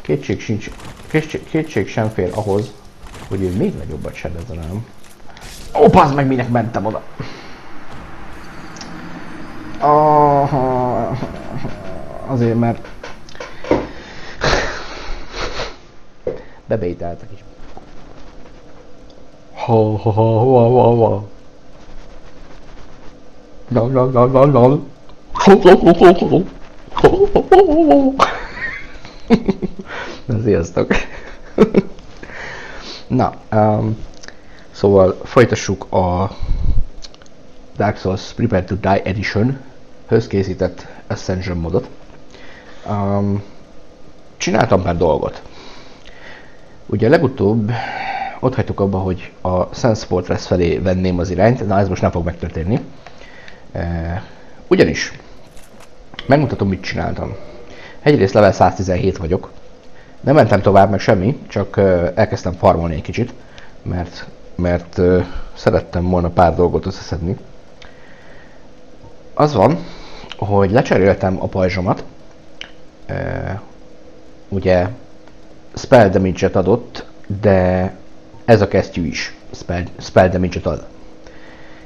Kétség sincs, kétség, kétség sem fér ahhoz, hogy ő még nagyobbat sebez rám. Ó, oh, meg, minek mentem oda! Oh, azért, mert bebételtek is. Ha ha ha ha ha ha. Na na na na na. Na sziasztok. Na, um, szóval folytassuk a Dark Souls Prepare to Die Edition höz készített Ascension modot. Um, csináltam pár dolgot. Ugye legutóbb ott hagytuk abba, hogy a Sense Fortress felé venném az irányt, na ez most nem fog megtörténni. Uh, ugyanis, megmutatom mit csináltam. Egyrészt level 117 vagyok, nem mentem tovább, meg semmi, csak elkezdtem farmolni egy kicsit, mert, mert szerettem volna pár dolgot összeszedni. Az van, hogy lecseréltem a pajzsomat, ugye spell damage adott, de ez a kesztyű is spell, spell damage ad.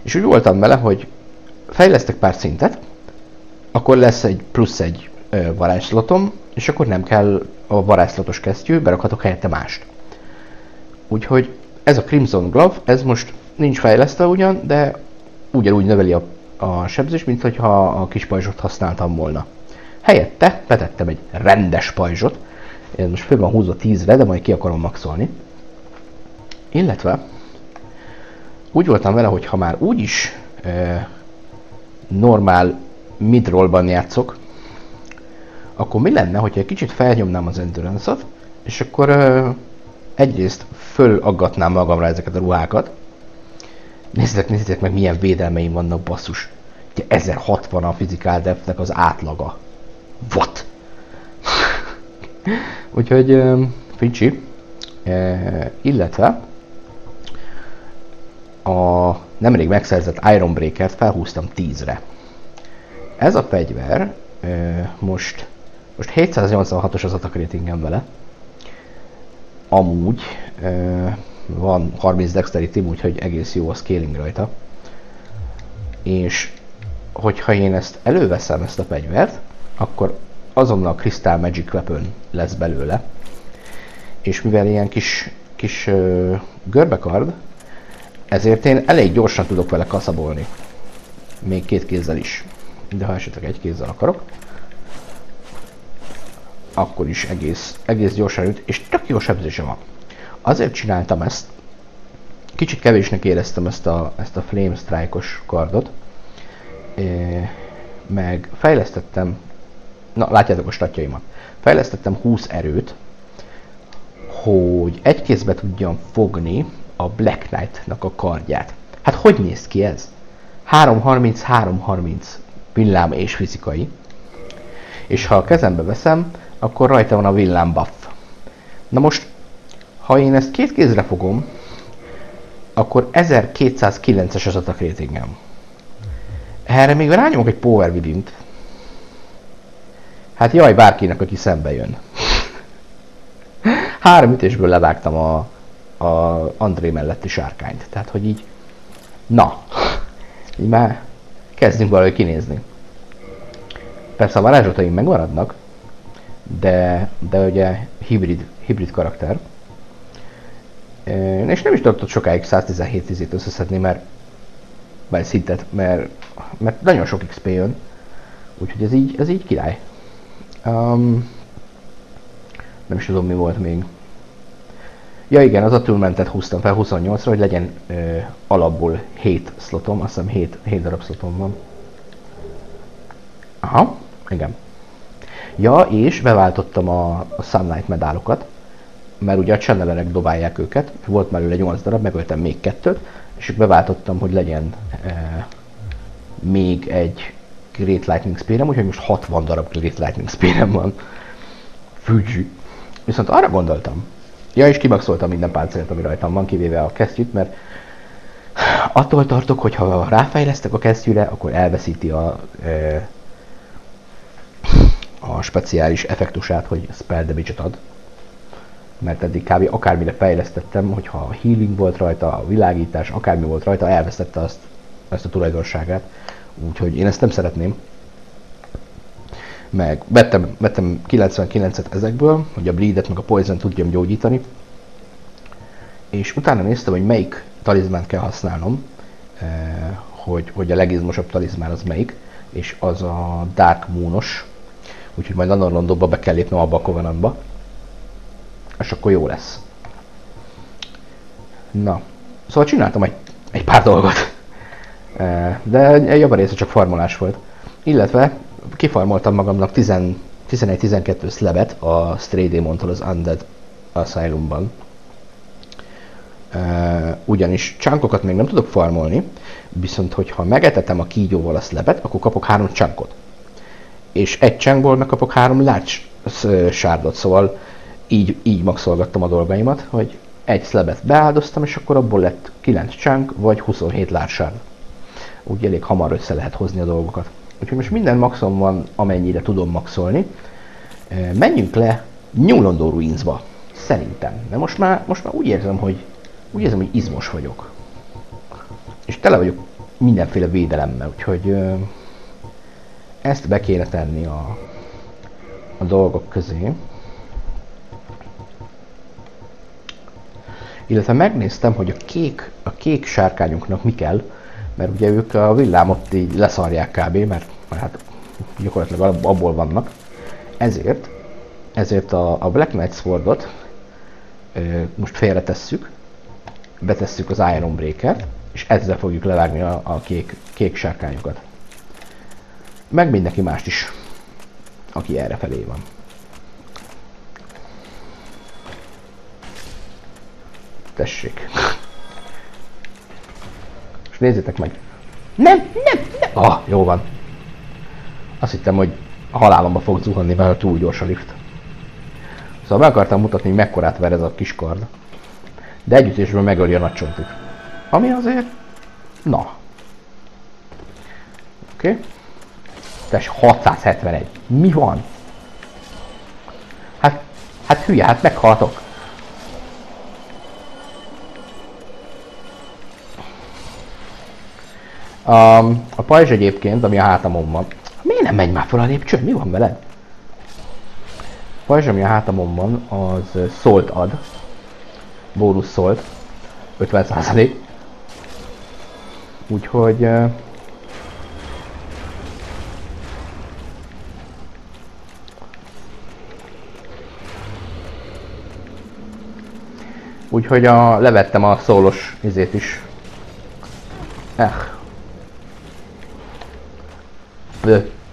És úgy voltam vele, hogy fejlesztek pár szintet, akkor lesz egy plusz egy uh, varázslatom, és akkor nem kell a varázslatos kesztyű, berakhatok helyette mást. Úgyhogy ez a Crimson Glove, ez most nincs fejlesztve ugyan, de ugyanúgy növeli a, a sebzés, mint hogyha a kis pajzsot használtam volna. Helyette betettem egy rendes pajzsot, ez most föl van húzva 10-re, de majd ki akarom maxolni. Illetve úgy voltam vele, hogy ha már úgyis e, normál midrollban játszok, akkor mi lenne, hogyha egy kicsit felnyomnám az endurance és akkor ö, egyrészt fölaggatnám magamra ezeket a ruhákat. Nézzétek, nézzétek meg milyen védelmeim vannak basszus. Ugye 1060 a physical depthnek az átlaga. What? Úgyhogy Fincsi, illetve a nemrég megszerzett Iron Breaker-t felhúztam 10-re. Ez a fegyver most most 786-os az attack ratingem vele. Amúgy van 30 dexterity, úgyhogy egész jó a scaling rajta. És hogyha én ezt előveszem ezt a fegyvert, akkor azonnal a Crystal Magic Weapon lesz belőle. És mivel ilyen kis, kis uh, görbekard, ezért én elég gyorsan tudok vele kaszabolni. Még két kézzel is. De ha esetleg egy kézzel akarok akkor is egész, egész gyorsan üt, és tök jó sebzése van. Azért csináltam ezt, kicsit kevésnek éreztem ezt a, ezt a Flame Strike-os kardot, meg fejlesztettem, na látjátok a statjaimat, fejlesztettem 20 erőt, hogy egy kézbe tudjam fogni a Black Knight-nak a kardját. Hát hogy néz ki ez? 3.30-3.30 villám és fizikai. És ha a kezembe veszem, akkor rajta van a villám buff. Na most, ha én ezt két kézre fogom, akkor 1209-es az attack ratingem. Erre még rányomok egy power within Hát jaj, bárkinek, aki szembe jön. Három ütésből levágtam a, a André melletti sárkányt. Tehát, hogy így, na, így már kezdünk valahogy kinézni. Persze a varázslataim megmaradnak, de, de ugye hibrid, hibrid karakter. És nem is tartott sokáig 117 izét összeszedni, mert vagy szintet, mert, mert nagyon sok XP jön. Úgyhogy ez így, ez így király. Um, nem is tudom mi volt még. Ja igen, az attunementet húztam fel 28-ra, hogy legyen ö, alapból 7 slotom, azt hiszem 7, 7 darab slotom van. Aha, igen. Ja, és beváltottam a, a Sunlight medálokat, mert ugye a channelerek dobálják őket, volt már előle 8 darab, megöltem még kettőt, és beváltottam, hogy legyen e, még egy Great Lightning Spearem, úgyhogy most 60 darab Great Lightning Spearem van. Fügyű. Viszont arra gondoltam, ja és kimaxoltam minden páncélt, ami rajtam van, kivéve a kesztyűt, mert attól tartok, hogy ha ráfejlesztek a kesztyűre, akkor elveszíti a a speciális effektusát, hogy spell damage ad. Mert eddig kb. akármire fejlesztettem, hogyha a healing volt rajta, a világítás, akármi volt rajta, elvesztette azt, ezt a tulajdonságát. Úgyhogy én ezt nem szeretném. Meg vettem, vettem 99-et ezekből, hogy a bleedet meg a poison tudjam gyógyítani. És utána néztem, hogy melyik talizmánt kell használnom, eh, hogy, hogy a legizmosabb talizmán az melyik, és az a Dark Moonos, úgyhogy majd Anorlondóba be kell lépnem abba a Covenantba, és akkor jó lesz. Na, szóval csináltam egy, egy pár dolgot, eh, de egy jobb része csak farmolás volt. Illetve kifarmoltam magamnak 11-12 slabet a Stray Demon-tól az Undead Asylumban. Uh, ugyanis csánkokat még nem tudok farmolni, viszont hogyha megetetem a kígyóval a slabet, akkor kapok három csánkot. És egy csánkból megkapok három large sárdot, szóval így, így maxolgattam a dolgaimat, hogy egy slabet beáldoztam, és akkor abból lett 9 csánk, vagy 27 large sárd. Úgy elég hamar össze lehet hozni a dolgokat. Úgyhogy most minden maxon van, amennyire tudom maxolni. Menjünk le Nyúlondó Ruinsba. Szerintem. De most már, most már úgy érzem, hogy úgy érzem, hogy izmos vagyok. És tele vagyok mindenféle védelemmel, úgyhogy ezt be kéne tenni a, a dolgok közé. Illetve megnéztem, hogy a kék, a kék sárkányoknak mi kell, mert ugye ők a villámot így leszarják kb, mert, mert hát gyakorlatilag abból vannak. Ezért, ezért a, a Black Knight Swordot most félretesszük, betesszük az Iron Breaker-t, és ezzel fogjuk levágni a, a kék, kék sárkányokat. Meg mindenki mást is, aki erre felé van. Tessék. Nézzétek meg. Nem, nem, nem. Ah, jó van. Azt hittem, hogy a halálomba fog zuhanni, mert túl gyors a lift. Szóval be akartam mutatni, hogy mekkorát ver ez a kis kard. De együttésből megöli a nagy csontit. Ami azért... Na. Oké. Okay. Tess, 671. Mi van? Hát, hát hülye, hát meghaltok. Um, a pajzs egyébként, ami a hátamon van. Miért nem megy már fel a lépcsőn? Mi van veled? A pajzs, ami a hátamon van, az szólt ad. Bónusz szólt. 50%. Úgyhogy... Uh, Úgyhogy a, levettem a szólos izét is. Eh,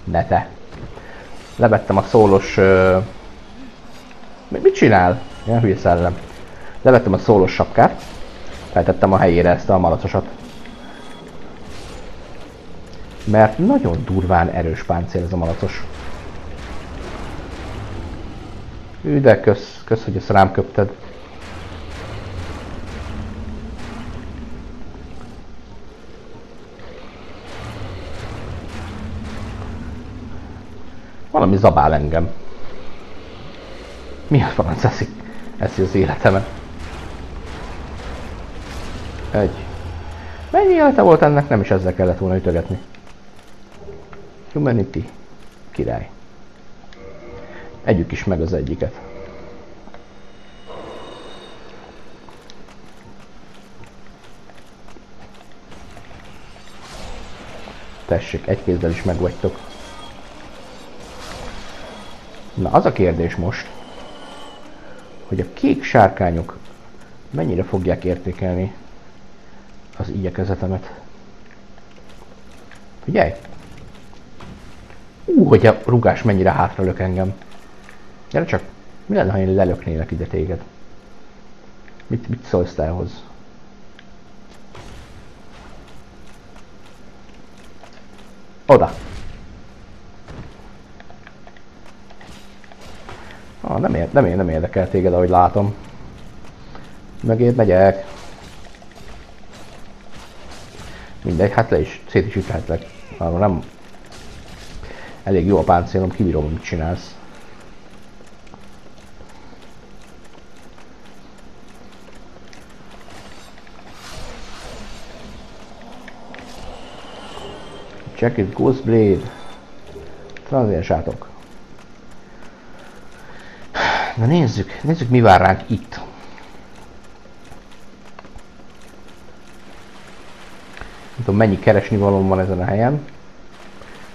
ne te. Levettem a szólos... Uh... Mit csinál? Ilyen hülye szellem. Levettem a szólos sapkát. Feltettem a helyére ezt a malacosat. Mert nagyon durván erős páncél ez a malacos. Ű, de kösz, kösz, hogy ezt rám köpted. Valami zabál engem. Mi a franc eszik? Eszi az életemet. Egy. Mennyi élete volt ennek? Nem is ezzel kellett volna ütögetni. Humanity. Király. Együk is meg az egyiket. Tessék, egy kézzel is megvagytok. Na az a kérdés most, hogy a kék sárkányok mennyire fogják értékelni az igyekezetemet. Figyelj! Ú, hogy a rugás mennyire hátralök engem. Gyere csak, mi lenne, ha én lelöknélek ide téged? Mit, mit szólsz te ehhoz? Oda! nem, ér, nem, ér, nem érdekel téged, ahogy látom. Mögéd megyek. Mindegy, hát le is, szét is ütlehetlek. Nem... Elég jó a páncélom, kibírom, mit csinálsz. Check it, Ghostblade. Transzél sátok. Na nézzük, nézzük mi vár ránk itt. Nem tudom mennyi keresni valóm van ezen a helyen.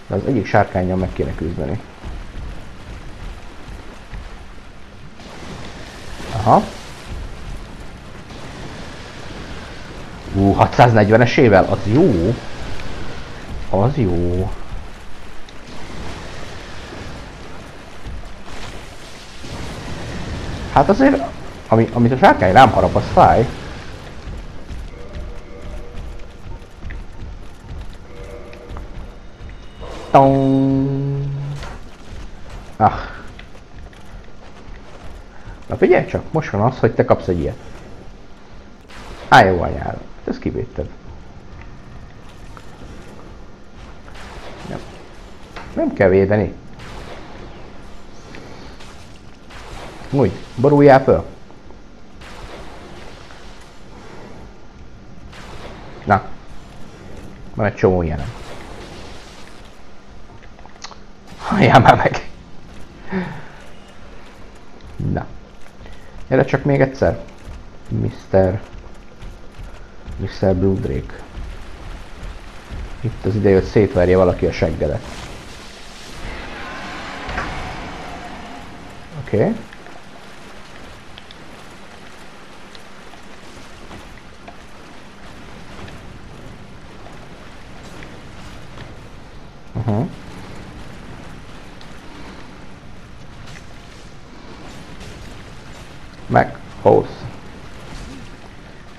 De az egyik sárkányjal meg kéne küzdeni. Aha. Ú, 640-esével, az jó. Az jó. Hát azért, ami, amit a sárkány rám harap, az fáj. Ah. Na figyelj csak, most van az, hogy te kapsz egy ilyet. Á, jó anyára. Ezt kivédted. Nem. Nem kell védeni. Úgy, boruljál föl. Na. Van egy csomó ilyenem. Halljál már meg! Na. Gyere csak még egyszer. Mr. Mr. Blue Drake. Itt az ideje, hogy szétverje valaki a seggedet. Oké. Okay.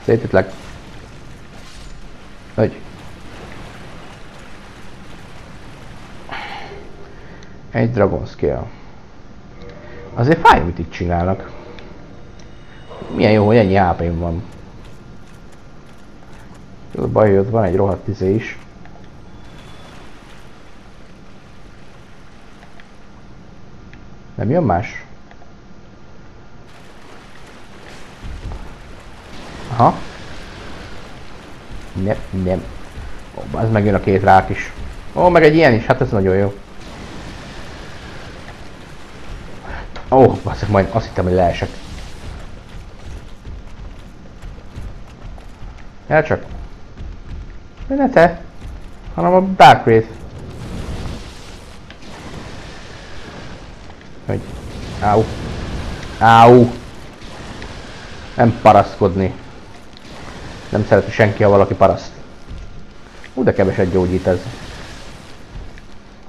Szétütlek. Hogy? Egy Dragon Scale. Azért fáj, mit itt csinálnak. Milyen jó, hogy ennyi hp van. Ez a baj, hogy ott van egy rohadt izé is. Nem jön más? Aha. Nem, nem. Ó, ez megjön a két rák is. Ó, meg egy ilyen is, hát ez nagyon jó. Ó, basszak, majd azt hittem, hogy leesek. El csak. Ne te, hanem a Dark Wraith. Hogy... Áú. Áú. Nem paraszkodni. Nem szereti senki, ha valaki paraszt. Ú, de keveset gyógyít ez.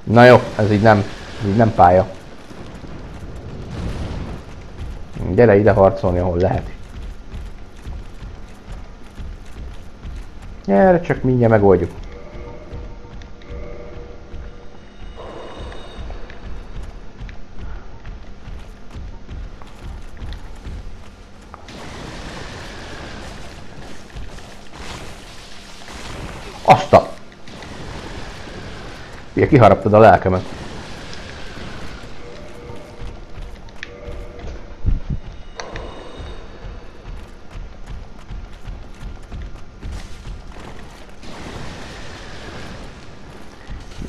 Na jó, ez így nem, ez így nem pálya. Gyere ide harcolni, ahol lehet. Gyere, csak mindjárt megoldjuk. Azt a... Ugye kiharaptad a lelkemet.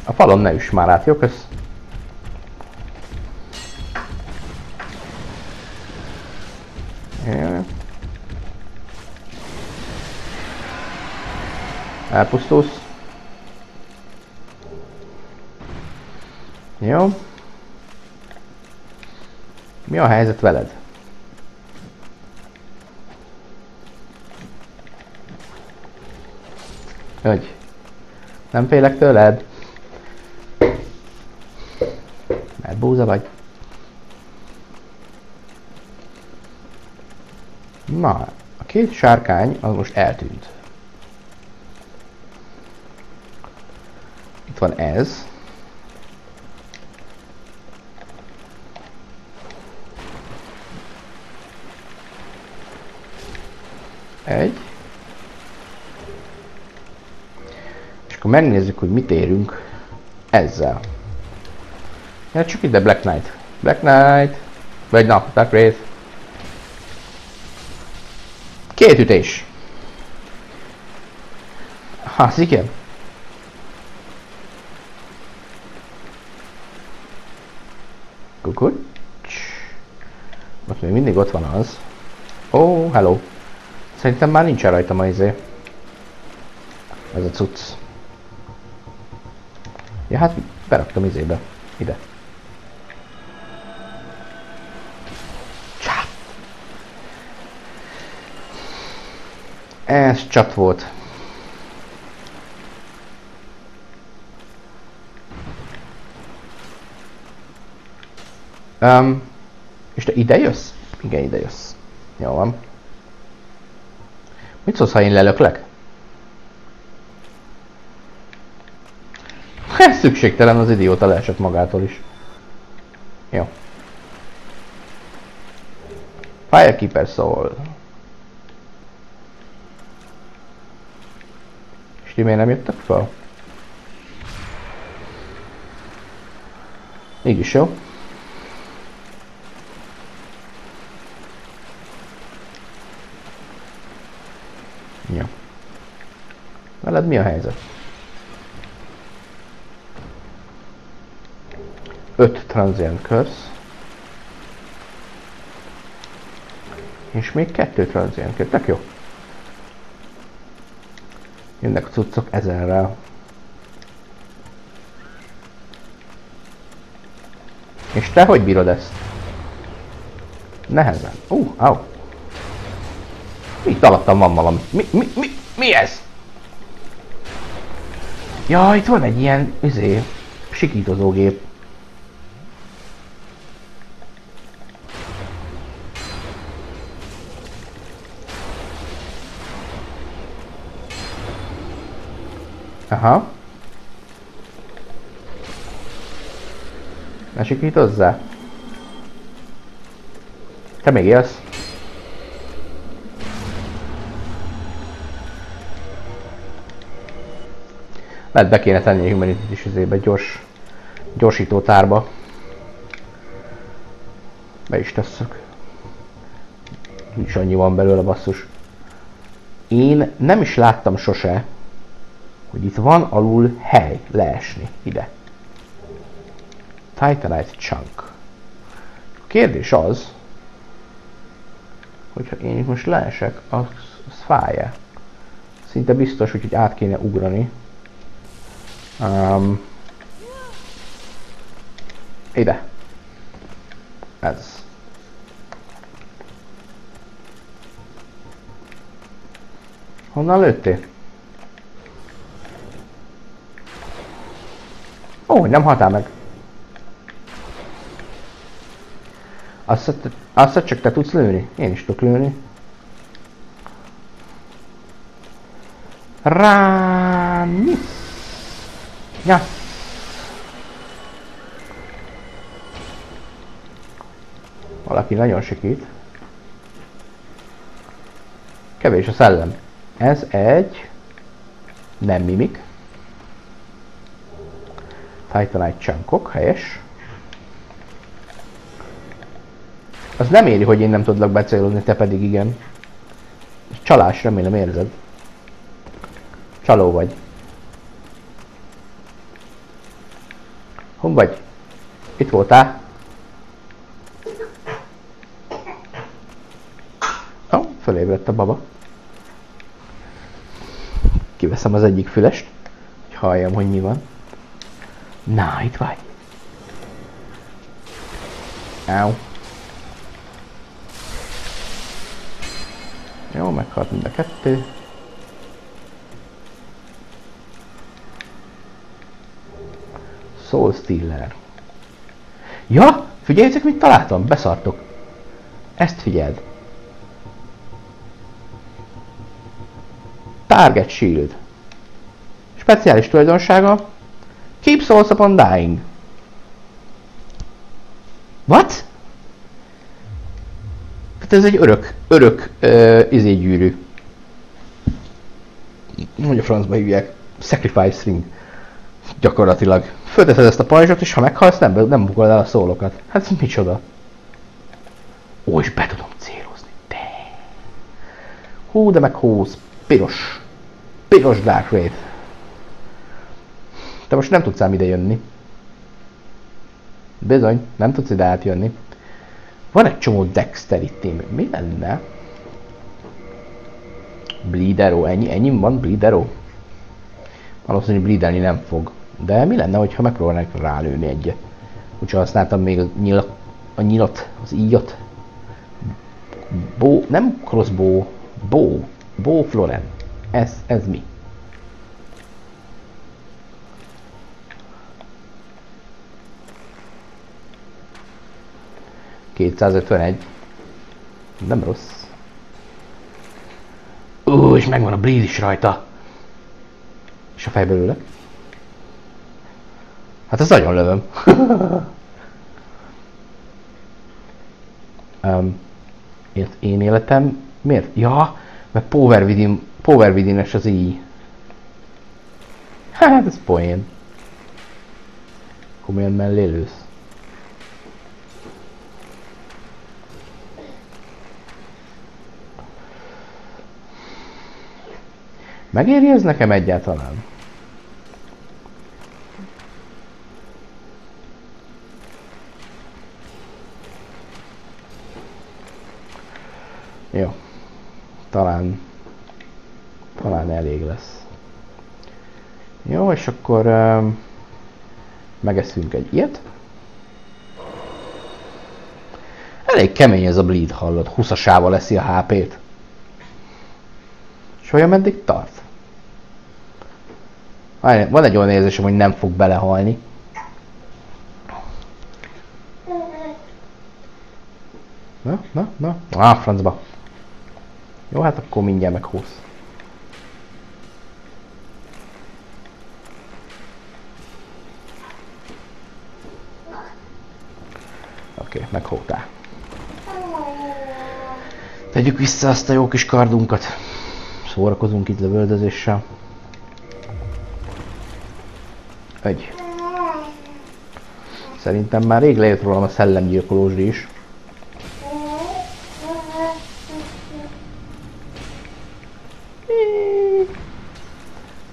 A falon ne üss már át, jó? Kösz. Elpusztulsz. Jó. Mi a helyzet veled? Hogy? Nem félek tőled? Mert búza vagy. Na, a két sárkány az most eltűnt. Van ez. Egy. És akkor megnézzük, hogy mit érünk ezzel. Ja, csak ide Black Knight. Black Knight. Vagy na, Dark Wraith. Két ütés. Az igen. Kukucs. Most még mindig ott van az. Ó, oh, hello. Szerintem már nincs rajta ma izé. Ez a cucc. Ja hát beraktam izébe. Ide. Csá. Ez csat volt. Um, és te ide jössz? Igen, ide jössz. Jó van. Mit szólsz, ha én lelöklek? Ez szükségtelen, az idióta leesett magától is. Jó. Firekeeper szól. És ti miért nem jöttek fel? Így is jó. Ja. Veled mi a helyzet? 5 transient curse. És még 2 transient curse. Tök jó. Jönnek a cuccok ezerrel. És te hogy bírod ezt? Nehezen. Ú, uh, au. Itt alattam van valami. Mi, mi, mi, mi ez? Ja, itt van egy ilyen, izé, sikítozógép. Aha. Ne sikítozzá. Te még élsz? Lehet be kéne tenni a humanity is izébe, gyors, gyorsító tárba. Be is tesszük. Nincs annyi van belőle basszus. Én nem is láttam sose, hogy itt van alul hely leesni ide. Titanite chunk. A kérdés az, hogyha én itt most leesek, az, az fáj-e? Szinte biztos, hogy át kéne ugrani. Um, ide. Ez. Honnan lőttél? Ó, nem haltál meg. Azt, azt csak te tudsz lőni? Én is tudok lőni. Rám! Ja. Valaki nagyon sikít. Kevés a szellem. Ez egy... Nem mimik. Titanite chunkok, helyes. Az nem éri, hogy én nem tudlak becélozni, te pedig igen. Csalás, remélem érzed. Csaló vagy. Hon vagy? Itt voltál? Ó, oh, fölébredt a baba. Kiveszem az egyik fülest, hogy halljam, hogy mi van. Na, itt vagy. Áú. Jó, meghalt mind a kettő. Soul Stealer. Ja, figyeljetek, mit találtam, beszartok. Ezt figyeld. Target Shield. Speciális tulajdonsága, Keep souls upon dying. What? Hát ez egy örök, örök uh, izégyűrű. Hogy a francba hívják. Sacrifice ring. Gyakorlatilag. Fölteszed ezt a pajzsot, és ha meghalsz, nem, nem bukod el a szólokat. Hát ez micsoda? Ó, és be tudom célozni. De. Hú, de meg húz. Piros. Piros Dark Raid. Te most nem tudsz ám ide jönni. Bizony, nem tudsz ide átjönni. Van egy csomó dexterity Mi lenne? Bleedero, ennyi, ennyi van Bleedero? Valószínűleg bleedelni nem fog. De mi lenne, ha megpróbálnak rálőni egyet? Úgyhogy használtam még a, nyil, a nyilat, az íjat. Bó, nem crossbow, bow, bow floren. Ez, ez mi? Kétszázötvenegy. Nem rossz. Ó, és megvan a bleed is rajta. És a fejbelőle. Hát ez nagyon lövöm. um, én életem, miért? Ja, mert Power Within, Power within az így. Hát ez poén. Komolyan mellé lősz. Megéri ez nekem egyáltalán? Jó. Talán... Talán elég lesz. Jó, és akkor... Um, megeszünk egy ilyet. Elég kemény ez a bleed, hallod? 20-asával leszi a HP-t. És olyan meddig tart? Van egy olyan érzésem, hogy nem fog belehalni. Na, na, na. Ah, francba. Jó, hát akkor mindjárt meg 20. Oké, okay, meghótál. Tegyük vissza azt a jó kis kardunkat. Szórakozunk itt lövöldözéssel. Egy. Szerintem már rég lejött rólam a szellemgyilkolós is.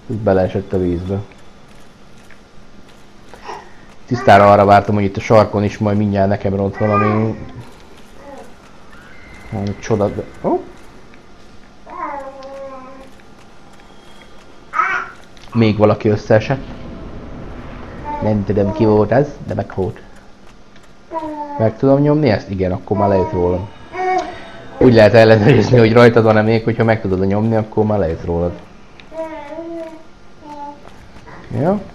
Úgy beleesett a vízbe. Tisztára arra vártam, hogy itt a sarkon is majd mindjárt nekem ront valami... Valami csoda. Oh. Még valaki összeesett. Nem tudom ki volt ez, de meg volt. Meg tudom nyomni ezt? Igen, akkor már lejött rólam. Úgy lehet ellenőrizni, hogy rajtad van-e még, hogyha meg tudod nyomni, akkor már lejött rólad. Jó?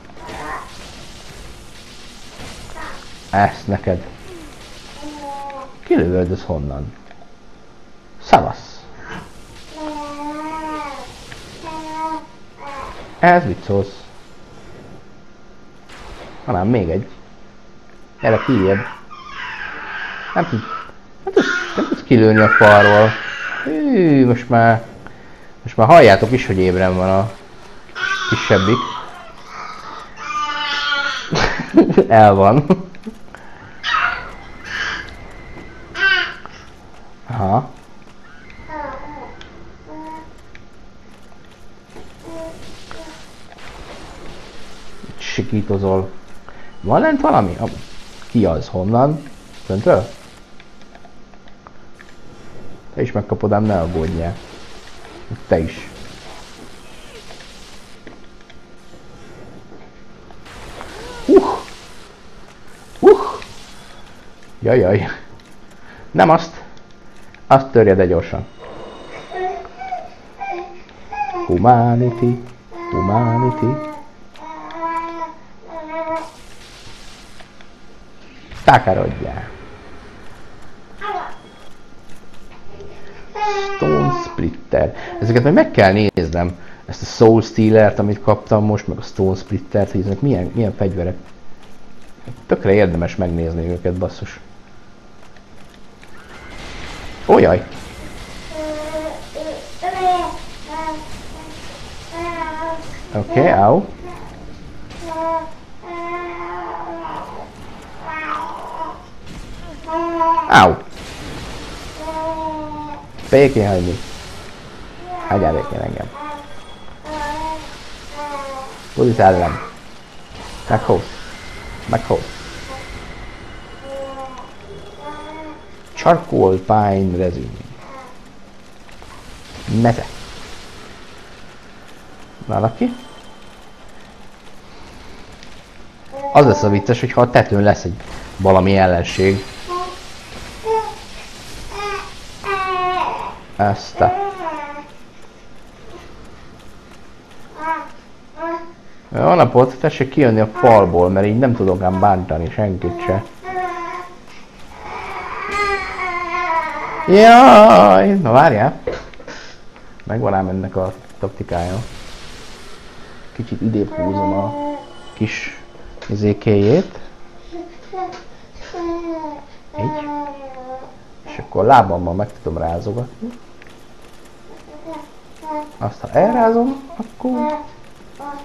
Ezt neked. Kilövöldöz honnan? Szavasz. Ez mit szólsz? Hanem még egy. Erre kijebb. Nem tud, nem tudsz, nem tudsz kilőni a falról. Hű, most már, most már halljátok is, hogy ébren van a kisebbik. El van. Aha. Sikítozol. Van lent valami? Ki az? Honnan? Föntről? Te is megkapod, ám ne aggódjál. Te is. Uh! Uh! Jajjaj. Nem azt. Azt törje, de gyorsan. Humanity. Humanity. Takarodjál. Stone Splitter. Ezeket majd meg kell néznem. Ezt a Soul Stealer-t, amit kaptam most, meg a Stone Splitter-t, hogy ezek milyen, milyen fegyverek. Tökre érdemes megnézni őket, basszus. Olyaj! Oké, okay, au. Au! Békén hagyni. Hagyjál engem. Budi szellem. Meghoz. Meghoz. Charcoal pine resin. Mete. Valaki? Az lesz a vicces, hogyha a tetőn lesz egy valami ellenség. Ezt a... Jó napot, tessék kijönni a falból, mert így nem tudok ám bántani senkit se. Jaj, na várjál. Megvan ám ennek a taktikája. Kicsit idébb húzom a kis izékéjét. Így. És akkor lábammal meg tudom rázogatni. Azt ha elrázom, akkor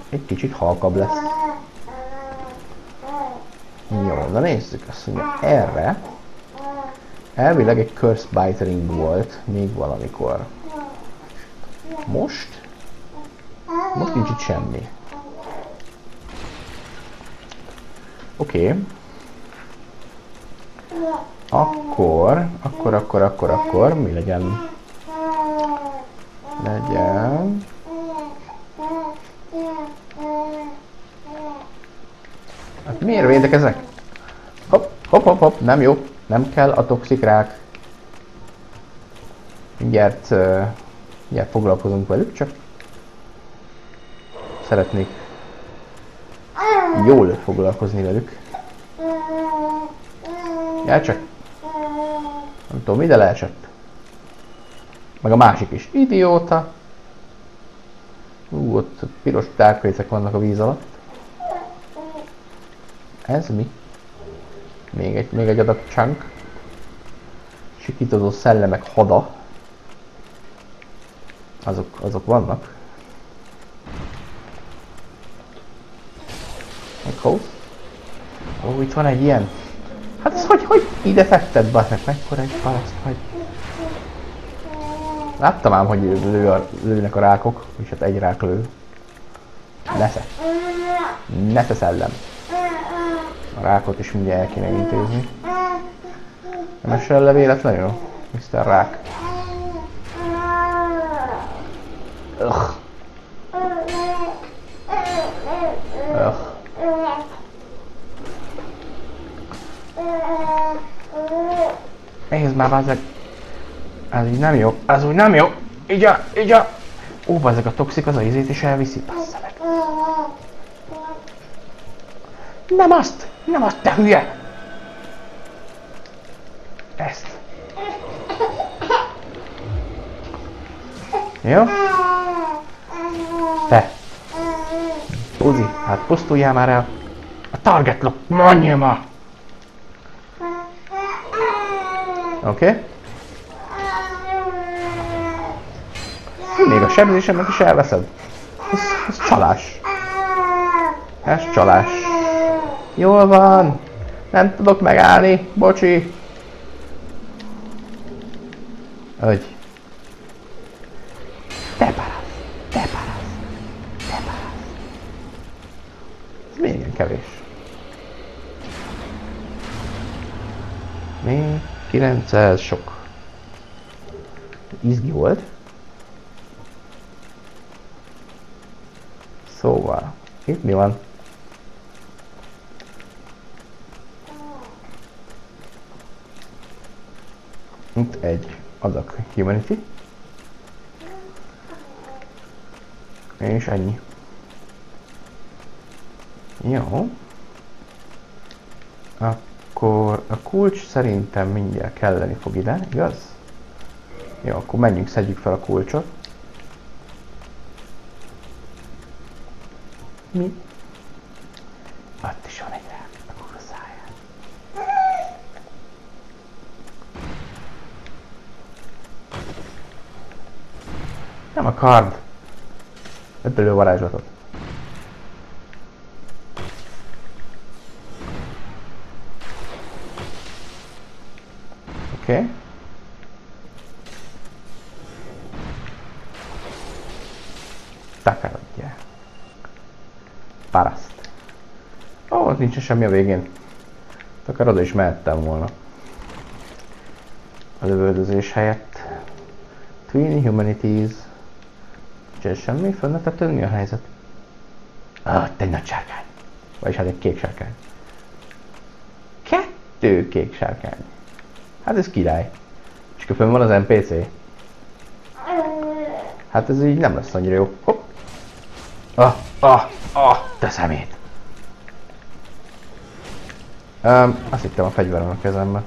egy kicsit halkabb lesz. Jó, de nézzük azt mondja, erre elvileg egy Curse Bite Ring volt még valamikor. Most? Most nincs itt semmi. Oké. Okay. Akkor, akkor, akkor, akkor, akkor, mi legyen? Legyen... Hát miért védekezek? Hopp, hopp, hopp, hopp, nem jó. Nem kell a toxik rák. Mindjárt, uh, mindjárt foglalkozunk velük, csak szeretnék jól foglalkozni velük. Ja, csak nem tudom, ide leesett. Meg a másik is. Idióta. Ú, ott piros tárkrécek vannak a víz alatt. Ez mi? Még egy, még egy adag chunk. Sikítozó szellemek hada. Azok, azok vannak. Echo. Ó, itt van egy ilyen. Hát ez hogy, hogy ide tetted, basszak, mekkora egy paraszt vagy. Láttam ám, hogy lő a, lőnek a rákok, és hát egy rák lő. Nesze. Nesze szellem. A rákot is mindjárt el kéne intézni. Nem esel le véletlenül? Mr. Rák. Ugh. Ugh. Nézd már, ezek. Ez így nem jó. Ez úgy nem jó. Így a, így a. Ó, ezek a toxik az a izét is elviszi. Bassza. Nem azt! Nem azt, te hülye! Ezt. Jó? Te. Uzi, hát pusztuljál már el. A target lock, ma! Oké? Okay. Még a sebzésemnek is elveszed? Ez, ez csalás. Ez csalás. Jól van. Nem tudok megállni. Bocsi. Hogy? Te parasz. Te parasz. Te parasz. Ez még ilyen kevés. Még 900 sok. Izgi volt. Szóval, itt mi van? Itt egy adag Humanity. És ennyi. Jó. Akkor a kulcs szerintem mindjárt kelleni fog ide, igaz? Jó, akkor menjünk, szedjük fel a kulcsot. Mi? Ott is van egy rák a kurzáján. Nem a kard. Vedd belőle varázslatot. Oké. Okay. Takarodjál. Paraszt. Ó, oh, nincs semmi a végén. Akár oda is mehettem volna. a lövöldözés helyett. Twin Humanities. Nincs semmi, fönnetetőn mi a helyzet? Ah, egy nagy sárkány. Vagyis hát egy kék sárkány. Kettő kék sárkány. Hát ez király. És köpön van az NPC. Hát ez így nem lesz annyira jó. Hopp. Ah, ah, ah, te szemét. Um, azt hittem a fegyverem a kezemben.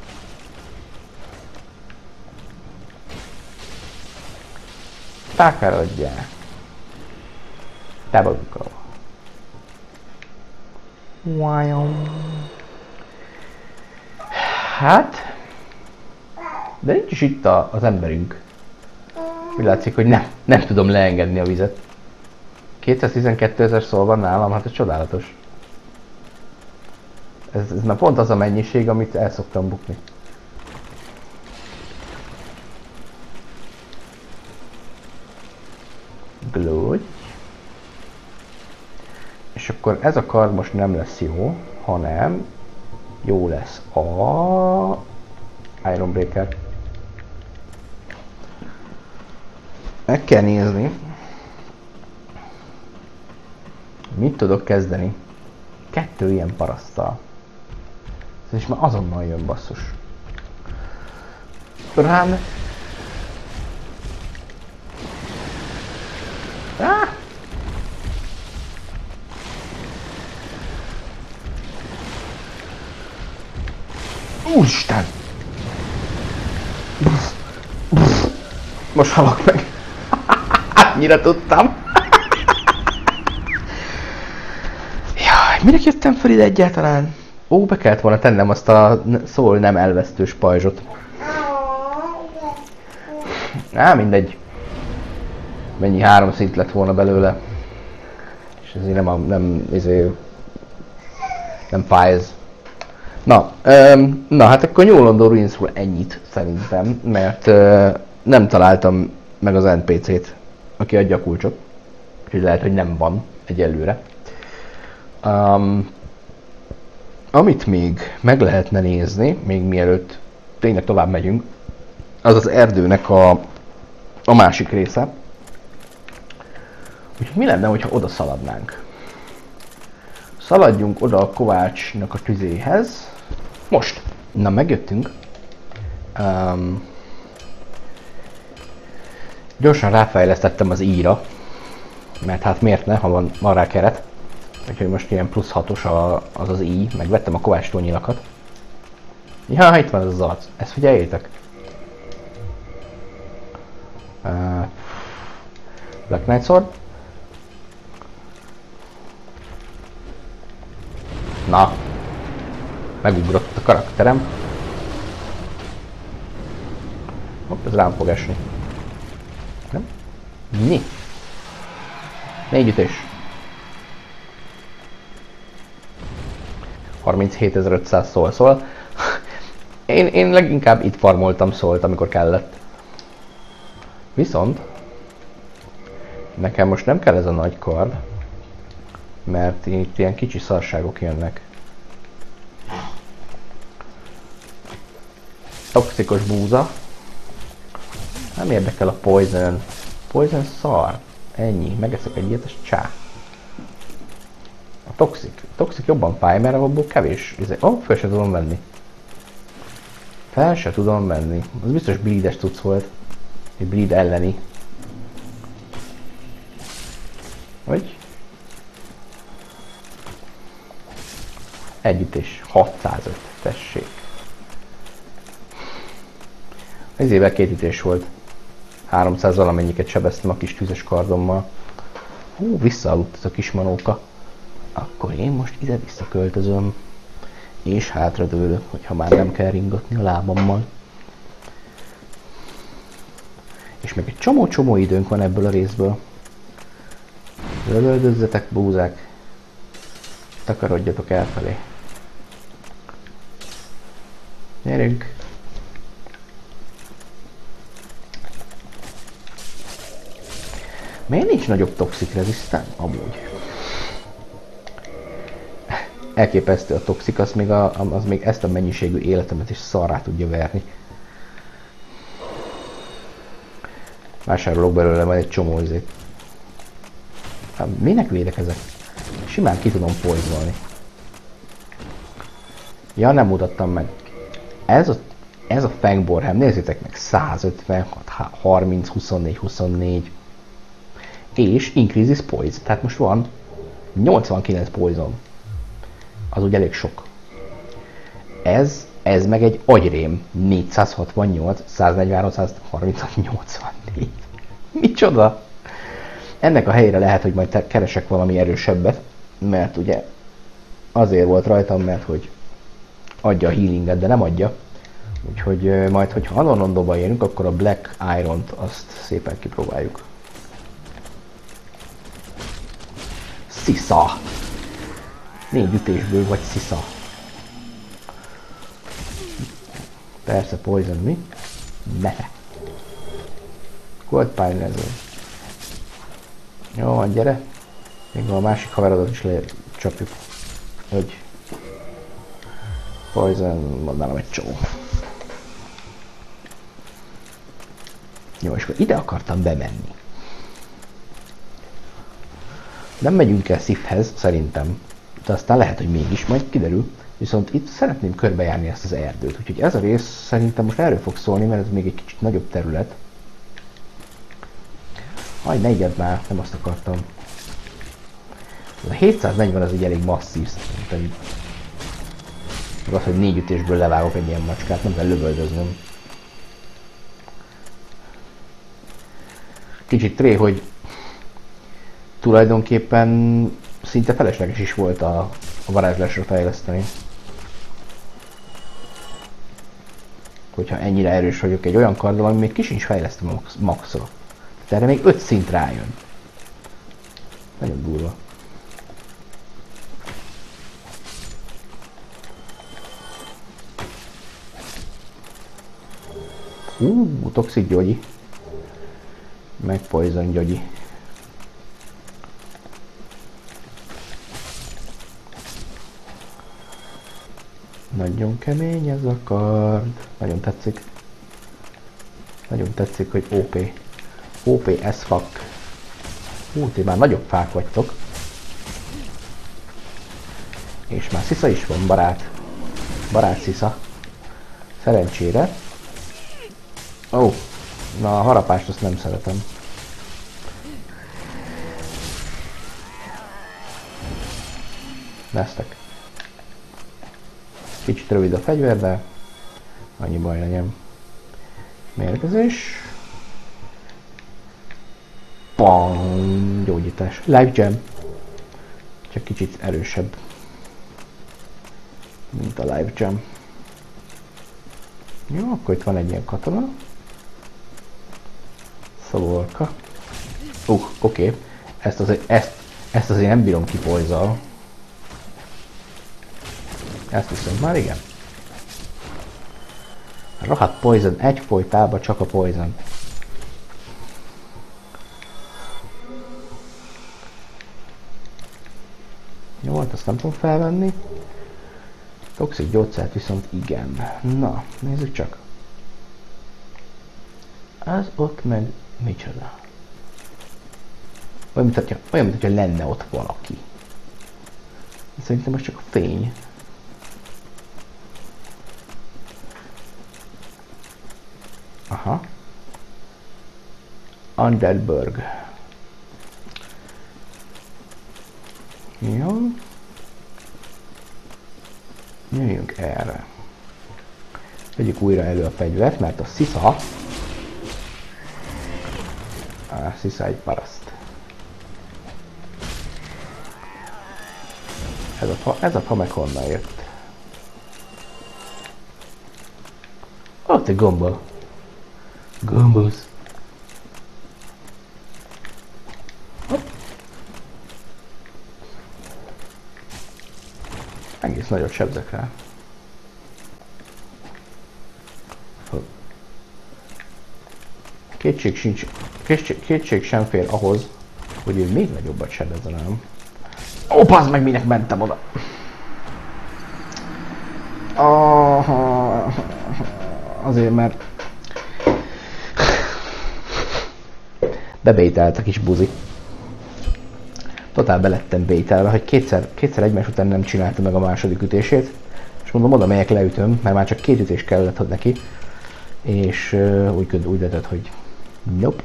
Takarodjál. Te vagyok. Wow. Hát, de nincs is itt a, az emberünk. Úgy látszik, hogy nem, nem tudom leengedni a vizet. 212 ezer szól van nálam, hát ez csodálatos. Ez, ez már pont az a mennyiség, amit el szoktam bukni. Glógy. És akkor ez a kard most nem lesz jó, hanem jó lesz a Iron Breaker. Meg kell nézni, mit tudok kezdeni kettő ilyen parasztal. És már azonnal jön basszus. Rán. Úristen! Most halok meg. Annyira tudtam. Jaj, minek jöttem fel ide egyáltalán? Ó, be kellett volna tennem azt a szól nem elvesztős pajzsot. Á, mindegy. Mennyi három szint lett volna belőle. És ezért nem, a, nem, ezért nem fáj ez. Na, um, na hát akkor Nyúlandó Ruinsról ennyit szerintem, mert uh, nem találtam meg az NPC-t, aki adja a kulcsot. Úgyhogy lehet, hogy nem van egyelőre. Um, amit még meg lehetne nézni, még mielőtt tényleg tovább megyünk, az az erdőnek a, a másik része. Úgyhogy mi lenne, hogyha oda szaladnánk? Szaladjunk oda a Kovácsnak a tüzéhez. Most! Na, megjöttünk. Um, gyorsan ráfejlesztettem az íra, mert hát miért ne, ha van, van rá keret. Úgyhogy most ilyen plusz 6-os az az i, meg vettem a kovács nyilakat. Ja, itt van ez az arc. Ezt figyeljétek. Uh, Black Knight Sword. Na. Megugrott a karakterem. Hopp, ez rám fog esni. Nem? Mi? Négy ütés. 37.500 szól, szóval én, én leginkább itt farmoltam szólt, amikor kellett. Viszont nekem most nem kell ez a nagy kard, mert itt ilyen kicsi szarságok jönnek. Toxikos búza. Nem érdekel a poison. Poison szar. Ennyi. Megeszek egy ilyet, és csá. A toxik. A toxik jobban fáj, mert abból kevés. Ó, oh, fel se tudom venni. Fel se tudom venni. Az biztos bleedes tudsz volt. Egy bleed elleni. Vagy? Együttés 605, tessék. Ez éve két ütés volt. 300 valamennyiket sebeztem a kis tüzes kardommal. Hú, visszaaludt ez a kis manóka. Akkor én most ide visszaköltözöm. És hátradőlök, hogyha már nem kell ringatni a lábammal. És még egy csomó-csomó időnk van ebből a részből. Lövöldözzetek, búzák. Takarodjatok elfelé. Gyerünk! Miért nincs nagyobb toxic resistance? Amúgy. Elképesztő a toxik, az még, a, az még ezt a mennyiségű életemet is szarrá tudja verni. Vásárolok belőle majd egy csomó izét. Hát, minek védekezek? Simán ki tudom poizolni. Ja, nem mutattam meg. Ez a, ez a Fangborham, nézzétek meg, 156, 30, 24, 24. És Increases Poison, tehát most van 89 Poison. Az ugye elég sok. Ez, ez meg egy agyrém. 468, 143, 136, 84. Micsoda? Ennek a helyére lehet, hogy majd keresek valami erősebbet, mert ugye azért volt rajtam, mert hogy adja a healinget, de nem adja. Úgyhogy majd, hogyha Anorlondóba érünk, akkor a Black Iron-t azt szépen kipróbáljuk. Szisza! Négy ütésből vagy szisza. Persze, poison mi? Ne! Gold Pine Jó van, gyere! Még a másik haverodat is lecsapjuk. Hogy Poison, mondanám egy csomó. Jó, és akkor ide akartam bemenni. Nem megyünk el szívhez, szerintem. De aztán lehet, hogy mégis, majd kiderül. Viszont itt szeretném körbejárni ezt az erdőt. Úgyhogy ez a rész szerintem most erről fog szólni, mert ez még egy kicsit nagyobb terület. Aj, ne igyed már, nem azt akartam. A 740 az egy elég masszív szerintem. Meg az, hogy négy ütésből levágok egy ilyen macskát, nem kell lövöldöznöm. Kicsit tré, hogy tulajdonképpen szinte felesleges is volt a, a varázslásra fejleszteni. Hogyha ennyire erős vagyok egy olyan karddal, ami még kis is fejlesztem maxra. Tehát erre még 5 szint rájön. Nagyon durva. Hú, toxik gyogyi. Meg poison gyogyi. Nagyon kemény ez a kard. Nagyon tetszik. Nagyon tetszik, hogy OP. OP as fuck. Hú, ti már nagyobb fák vagytok. És már szisza is van, barát. Barát szisza. Szerencsére. Ó, oh, na a harapást azt nem szeretem. Vesztek. Kicsit rövid a fegyver, de annyi baj legyen. Mérgezés. Pam, gyógyítás. Life Gem. Csak kicsit erősebb, mint a Life Gem. Jó, akkor itt van egy ilyen katona. Szalolka. Uh, oké. Okay. Ezt, azért, ezt, ezt azért nem bírom ki poizal. Ezt viszont már igen. Rohadt poison, egy folytába csak a poison. Jó, hát azt nem tudom felvenni. Toxik gyógyszert viszont igen. Na, nézzük csak. Az ott meg micsoda? Olyan, mint hogyha, olyan, mint hogyha lenne ott valaki. Szerintem most csak a fény. Aha. Underberg. Jó. Jöjjünk erre. Vegyük újra elő a fegyvert, mert a szisza... Egy paraszt. Ez a fa, ez a fa meg honnan jött? Ó, te gomba. Gombosz. Egész nagyot sebzek rá. Kétség, sincs, kétség, kétség sem fér ahhoz, hogy én még nagyobbat sebezzenem. Ó, az meg minek mentem oda. Oh, azért, mert Bebételt a kis buzi. Totál belettem bételve, hogy kétszer, kétszer egymás után nem csinálta meg a második ütését. És mondom, oda megyek leütöm, mert már csak két ütés kellett neki. És uh, úgy, úgy döntött, hogy nope.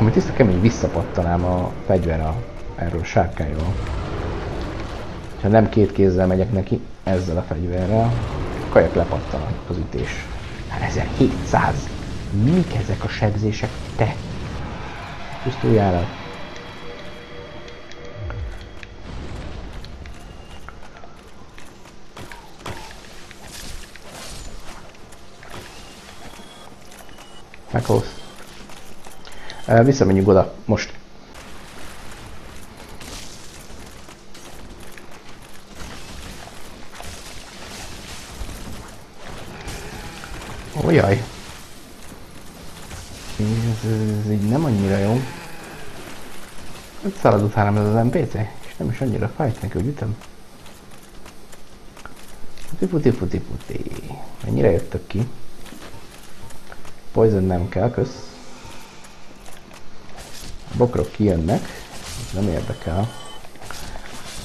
Még tiszta kemény visszapattanám a fegyver erről a sárkányról. Ha nem két kézzel megyek neki, ezzel a fegyverrel, kajak lepattanak az ütés. 1700! Mik ezek a sebzések, te? Pusztuljál el. Megholsz. Visszamenjünk oda, most. Ojaj. Ez, ez így nem annyira jó. Hogy szalad utánam ez az NPC, és nem is annyira fájt neki, hogy ütöm. Puti puti puti puti. Mennyire jöttök ki? Poison nem kell, kösz. A bokrok kijönnek, nem érdekel.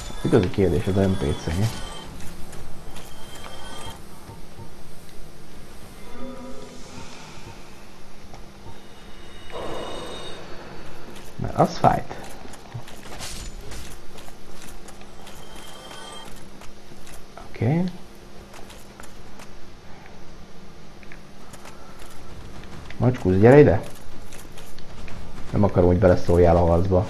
Az igazi kérdés az NPC. Mert az fájt. Oké. Okay. Macskúz, gyere ide! Nem akarom, hogy beleszóljál a harcba.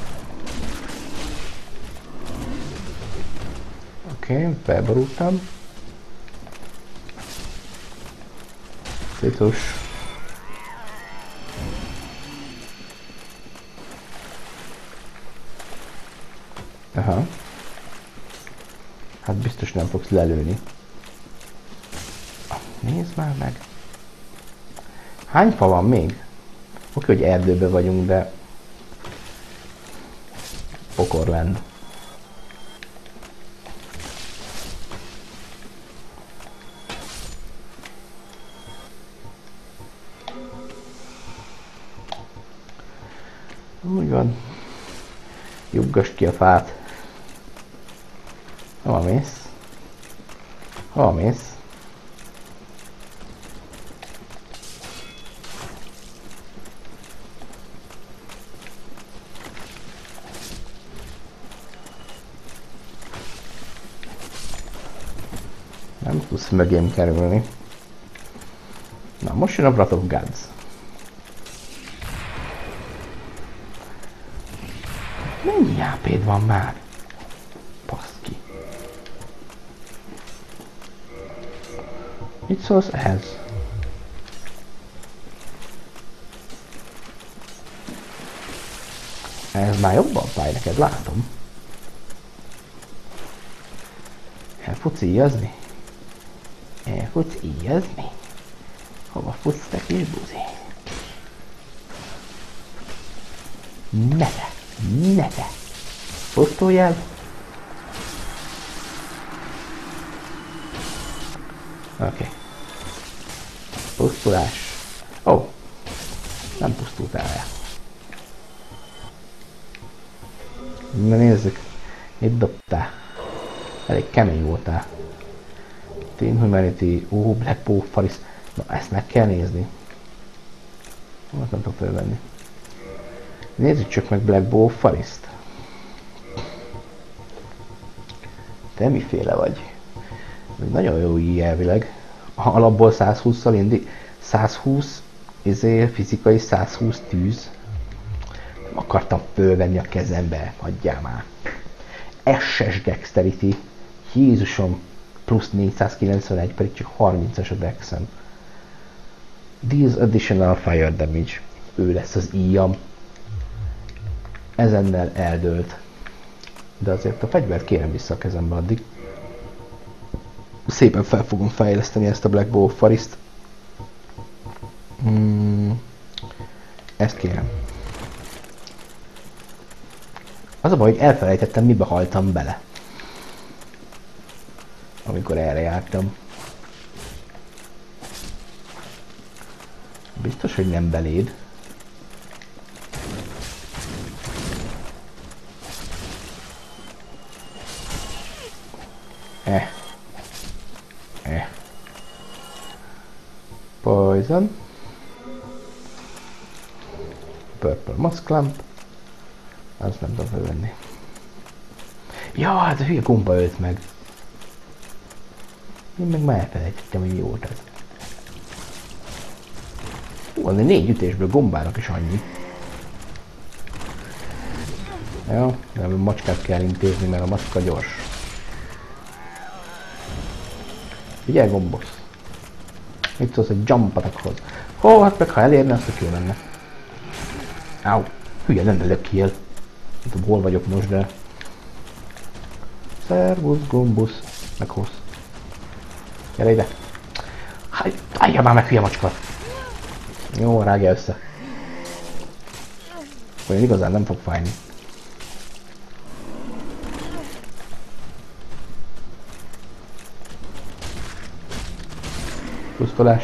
Oké, okay, felborultam. Titus. Aha. Hát biztos nem fogsz lelőni. Nézd már meg. Hány fa van még? Oké, hogy erdőben vagyunk, de pokor lenne. Úgy van. Juggass ki a fát. Hova mész? Hova mész? Tudsz mögém kerülni. Na, most jön a Brat of Gods. Mennyi ap van már? Paszki. Mit szólsz ehhez? Ez már jobban fáj neked, látom. Elfocíjazni? Elfutsz íjazni? Hova futsz te kis buzi? Ne te! Ne! Oké. Okay. Pusztulás. Ó. Oh. Nem pusztultál el. Na nézzük. Mit dobtál? Elég kemény voltál. Team Humanity, ó, Black Bow Faris. Na, ezt meg kell nézni. Azt nem tudok felvenni. Nézzük csak meg Black Bow Fariszt. Te miféle vagy? Még nagyon jó így elvileg. Alapból 120-szal indi. 120 izé, fizikai 120 tűz. Nem akartam fölvenni a kezembe, hagyjál már. SS Dexterity. Jézusom, plusz 491, pedig csak 30-as a dexem. Deals additional fire damage. Ő lesz az íjam. Ezennel eldőlt. De azért a fegyvert kérem vissza a kezembe addig. Szépen fel fogom fejleszteni ezt a Black Bow Farist. Hmm. Ezt kérem. Az a baj, hogy elfelejtettem, mibe haltam bele amikor erre jártam. Biztos, hogy nem beléd. Eh. Eh. Poison. Purple Musclamp. Azt nem tudom felvenni. Ja, hát a hülye gomba ölt meg. Én meg már elfelejtettem, hogy mi volt ez. Hú, azért négy ütésből gombának is annyi. Jó, nem macskát kell intézni, mert a macska gyors. Figyelj, gombosz! Mit szólsz egy jump attackhoz? Ó, hát meg ha elérne, azt tök jó lenne. Áú, hülye, nem lök ki el. Nem tudom, hol vagyok most, de... Szervusz, gombusz, meg hossz. Gyere ide. Állja már meg, hülye macska. Jó, rágja össze. Olyan igazán nem fog fájni. Pusztolás.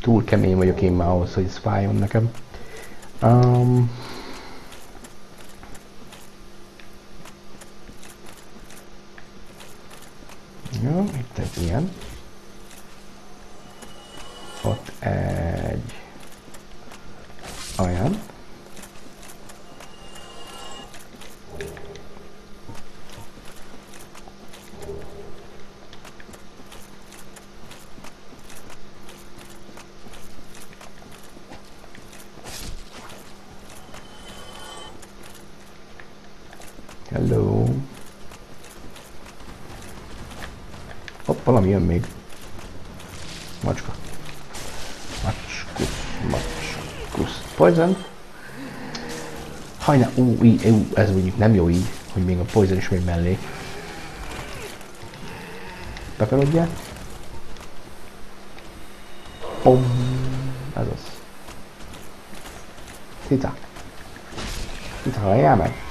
Túl kemény vagyok én már ahhoz, hogy ez fájjon nekem. Um, Jó, itt egy ilyen. Ott egy olyan. Hello. Hopp, valami jön még. Macska. Macskusz, macskusz. Poison. Hajna, ú, így, ú, ez mondjuk nem jó így, hogy még a poison is még mellé. Befelodjál. Pom. Ez az. Tita. Tita, halljál meg.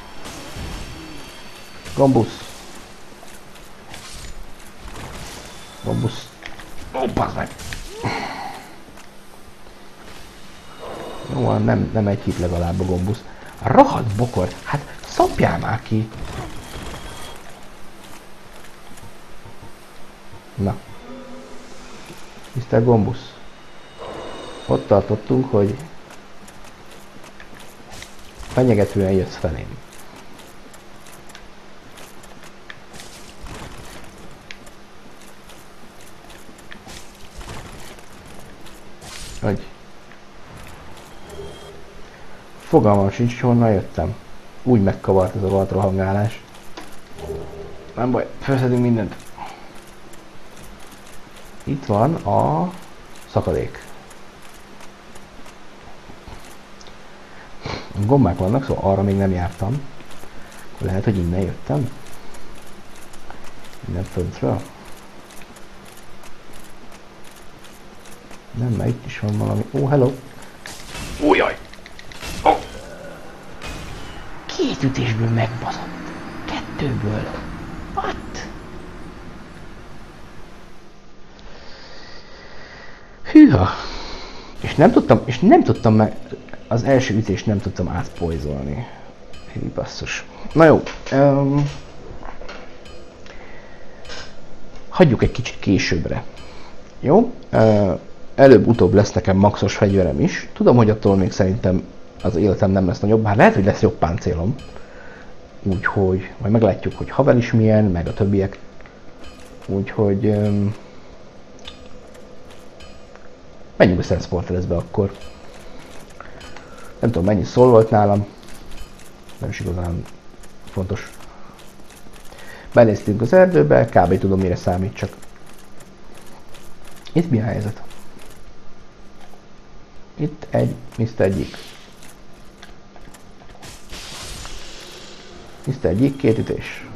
Gombusz. Gombusz. Ó, oh, meg. Jó, nem, nem egy hit legalább a gombusz. Rohadt bokor, hát szopjál már ki. Na. Mr. Gombusz. Ott tartottunk, hogy fenyegetően jössz felém. Hogy fogalmam sincs, honnan jöttem. Úgy megkavart ez a volt rohangálás. Nem baj, felszedünk mindent. Itt van a szakadék. Gombák vannak, szóval arra még nem jártam. Lehet, hogy innen jöttem. Innen föntről. Nem, mert itt is van valami. Ó, oh, hello! Két ütésből megbazott. Kettőből. What? Hűha! És nem tudtam, és nem tudtam meg, az első ütést nem tudtam átpoizolni. Hű, basszus. Na jó. Um, hagyjuk egy kicsit későbbre. Jó? Uh, előbb-utóbb lesz nekem maxos fegyverem is. Tudom, hogy attól még szerintem az életem nem lesz nagyobb, bár lehet, hogy lesz jobb páncélom. Úgyhogy majd meglátjuk, hogy Havel is milyen, meg a többiek. Úgyhogy... Um, menjünk a Sense akkor. Nem tudom, mennyi szól volt nálam. Nem is igazán fontos. Benéztünk az erdőbe, kb. tudom mire számít csak. Itt mi a helyzet? Itt egy Mr. Gyik. Mr. Gyik, két ütés.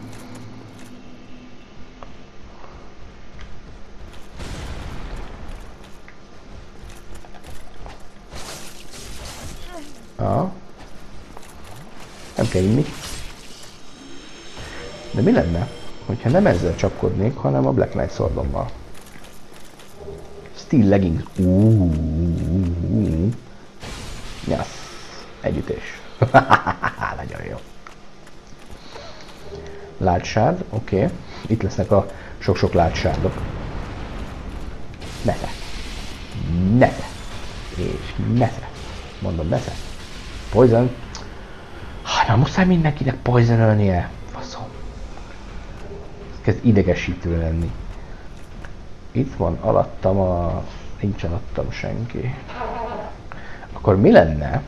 Ah. Nem kell inni. De mi lenne, hogyha nem ezzel csapkodnék, hanem a Black Knight szordommal? Steel leggings. Uuuuh. Nyasz. Együttés. Nagyon jó. Látsárd, oké. Okay. Itt lesznek a sok-sok látsárdok. Nesze. Nesze. És nesze. Mondom, nesze. Poison. Na muszáj mindenkinek poisonölnie. Faszom. Ez kezd idegesítő lenni. Itt van alattam a... Nincs alattam senki. Akkor mi lenne,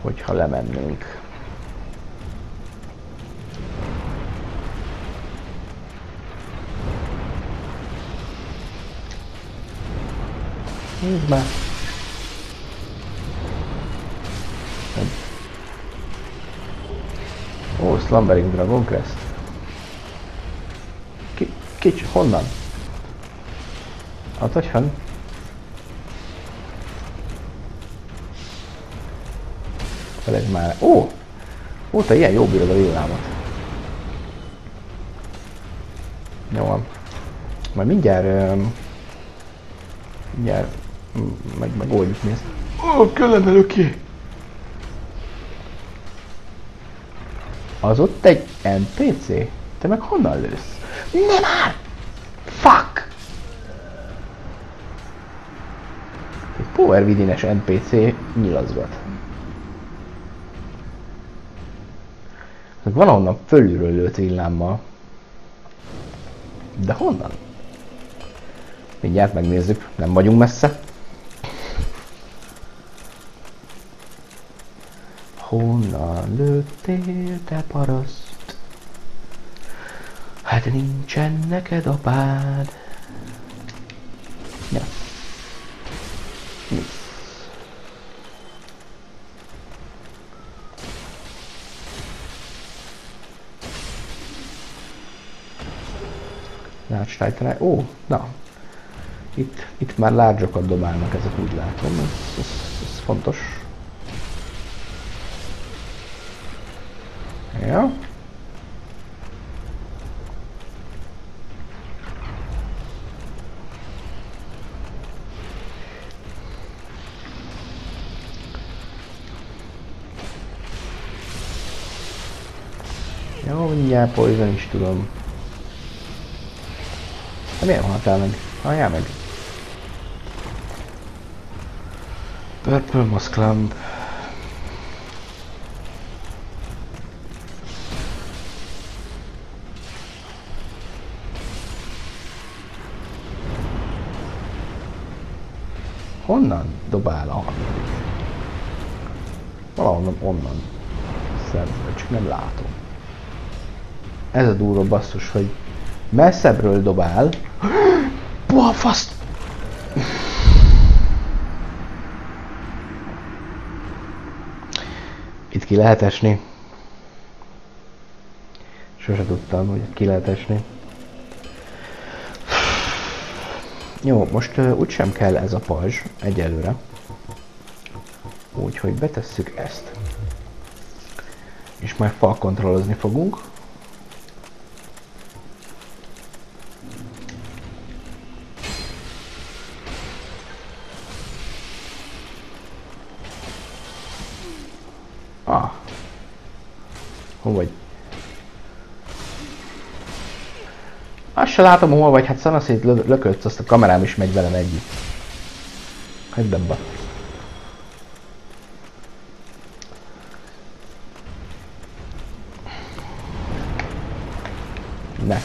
hogyha lemennénk? Nézd már! Ó, Slumbering Dragon Crest. Ki, kicsi, honnan? Hát, hogy fenn? Már. Ó! Ó, te ilyen jó bírod a villámot. Jó van. Majd mindjárt... Um, mindjárt meg, megoldjuk mi ezt. Ó, kellene löki! Az ott egy NPC? Te meg honnan lősz? Nem már! Fuck! Egy Power within NPC nyilazgat. Valahonnan fölülről lőtt villámmal. De honnan? Mindjárt megnézzük, nem vagyunk messze. Honnan lőttél, te paraszt? Hát nincsen neked apád. Ja. Mi? Lács Ó, na. Itt, itt már lárgyokat dobálnak ezek, úgy látom. Ez, ez, ez fontos. Ja. Jó, mindjárt poison is tudom. De miért haltál meg? Halljál meg! Purple Moss Clump. Ez a durva basszus, hogy messzebbről dobál. Buha fasz! Itt ki lehet esni. Sose tudtam, hogy ki lehet esni. Jó, most uh, úgysem kell ez a pajzs egyelőre. Úgyhogy betesszük ezt. És majd fal kontrollozni fogunk. Se látom, hol vagy, hát szanaszét lö lököltsz, azt a kamerám is megy velem együtt. Hagyd be. Ne.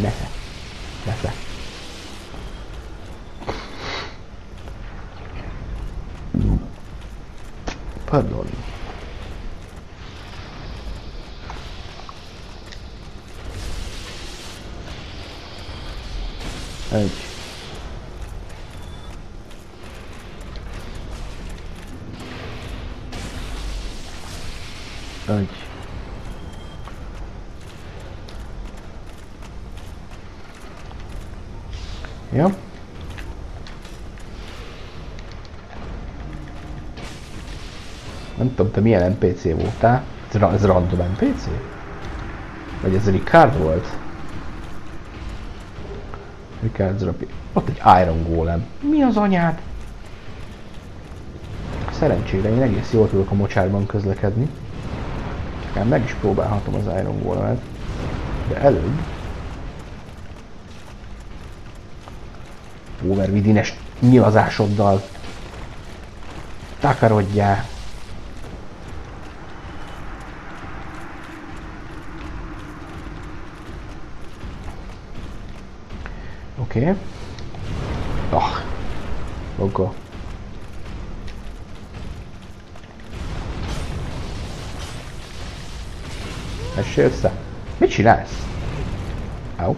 Ne. Ne. Pardon. Egy. Egy. Ja. Nem tudom, te milyen NPC voltál? Ez, ez random NPC? Vagy ez Ricard volt? Mikkel Zrapi. Ott egy Iron Golem. Mi az anyád? Szerencsére én egész jól tudok a mocsárban közlekedni. Már meg is próbálhatom az Iron Golemet. De előbb... Overvidines nyilazásoddal takarodjál. Okay. Ah. Logo. Essél össze. Mit csinálsz? Au.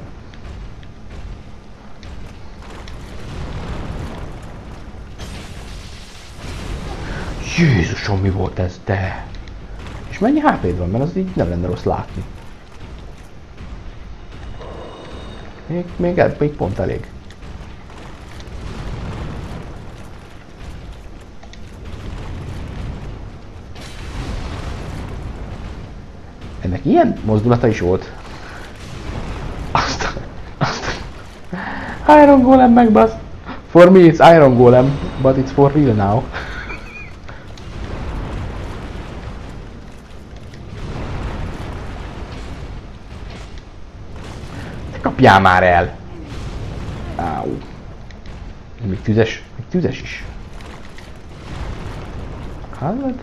Jézusom, mi volt ez, de... És mennyi hp van, mert az így nem lenne rossz látni. Még, még, még pont elég. Ennek ilyen mozdulata is volt. Azt, azt. Iron Golem megbasz. For me it's Iron Golem, but it's for real now. Kapjál már el! Áú. Még tüzes, még tüzes is. Hallod?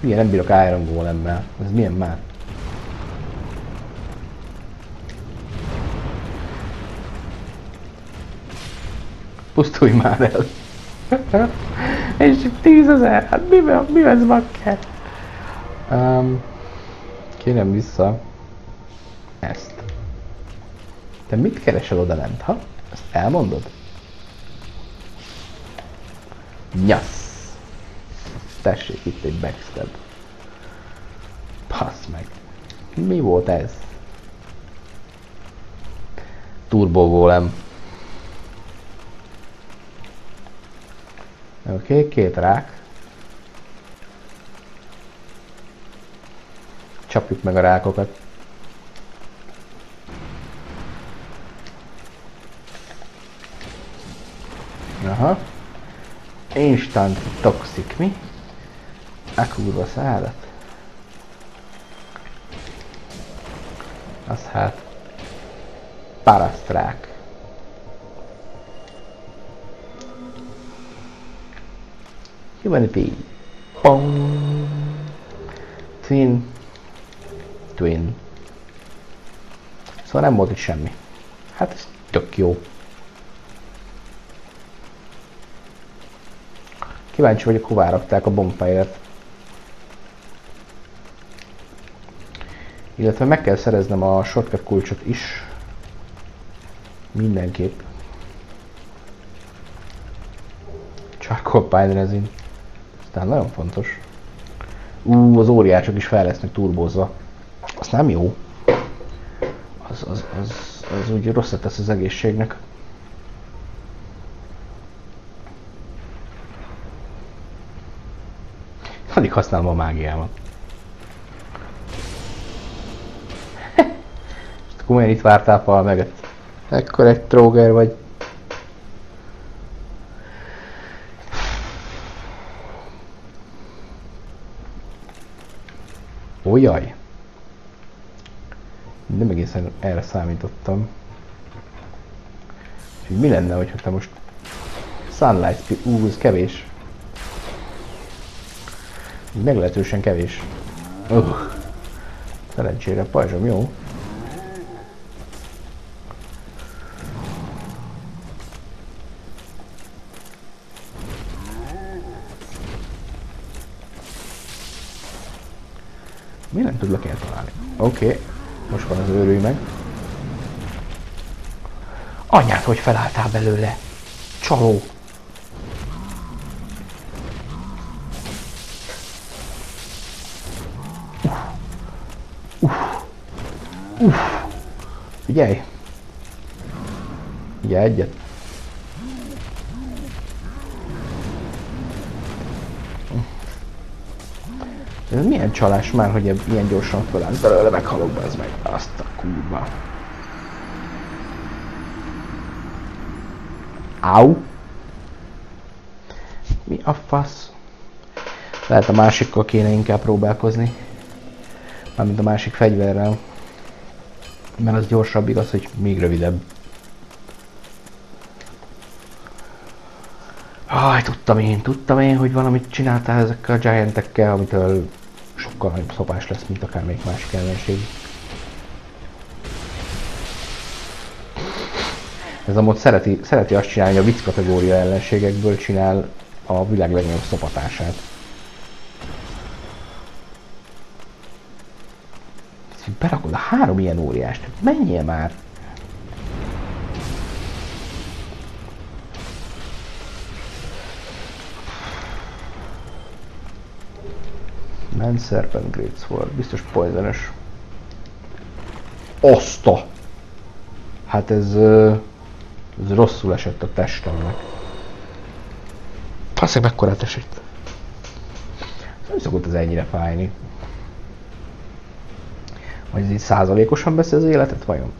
Milyen nem bírok Iron Golemmel? Ez milyen már? Pusztulj már el! És tízezer, hát mi, mi ez bakker? Um, kérem vissza ezt. Te mit keresel oda lent, ha? Ezt elmondod? Nyasz! Tessék, itt egy backstab. Passz meg. Mi volt ez? Turbo Golem. Oké, okay, két rák. Csapjuk meg a rákokat. Instant toxic, mi? A kurva szárat. Az hát. Parasztrák. Humanity. Pong. Twin. Twin. Szóval nem volt itt semmi. Hát ez tök jó. Kíváncsi vagyok, hová rakták a bonfire-t. Illetve meg kell szereznem a shortcut kulcsot is. Mindenképp. Charcoal pine resin. Aztán nagyon fontos. Ú, az óriások is fel lesznek turbózva. Az nem jó. Az, az, az, az úgy rosszat tesz az egészségnek. Használom a mágiámat. Miért itt vártál fal meget? Ekkor egy tróger vagy. Ó, jaj. Nem egészen erre számítottam. Mi lenne, hogyha te most Sunlight. Ú, ez kevés. Meglehetősen kevés. Uh. Szerencsére pajzsom jó. Mi nem tudlak eltalálni? Oké, okay. most van az őrülj meg. Anyát, hogy felálltál belőle? Csaló! Uff. Figyelj! Figyelj egyet! Ez milyen csalás már, hogy ilyen gyorsan fölállsz belőle, meghalok be ez meg. Azt a kurva. Au! Mi a fasz? Lehet a másikkal kéne inkább próbálkozni. Mármint a másik fegyverrel. Mert az gyorsabb, igaz, hogy még rövidebb. Aj, tudtam én, tudtam én, hogy valamit csináltál ezekkel a giantekkel, amitől sokkal nagyobb szopás lesz, mint akár még másik ellenség. Ez a mod szereti, szereti azt csinálni, hogy a vicc kategória ellenségekből csinál a világ legnagyobb szopatását. Berakod a három ilyen óriást, menjél már! Man Serpent Great biztos poisonos. Oszta! Hát ez, ez rosszul esett a testemnek. Faszeg mekkorát esett. Nem szokott ez ennyire fájni. Vagy ez így százalékosan veszi az életet vajon?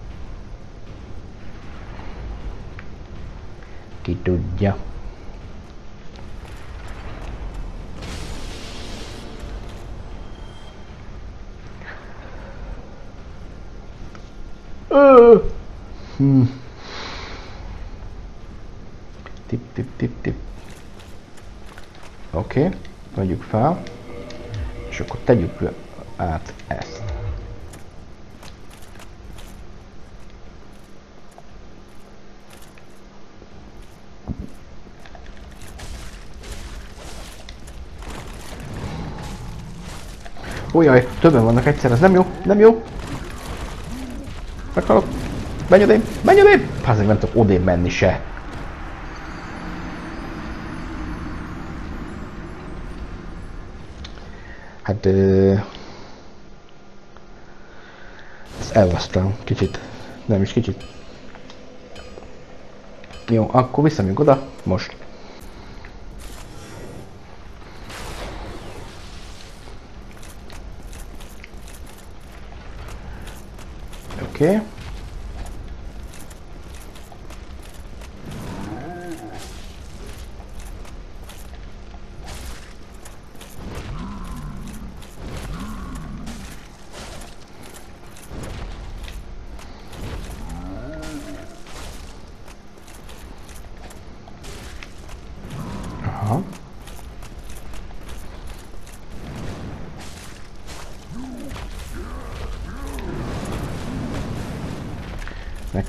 Ki tudja. Hmm. Tip, tip, tip, tip. Oké, okay. vegyük fel. És akkor tegyük át ezt. Ujjaj, többen vannak egyszer, ez nem jó, nem jó. Meghalok. Menj odébb, menj odébb! Pázzeg, nem tudok odébb menni se. Hát... Ö... Ezt elvesztem kicsit. Nem is kicsit. Jó, akkor visszamegyünk oda, most. Oké.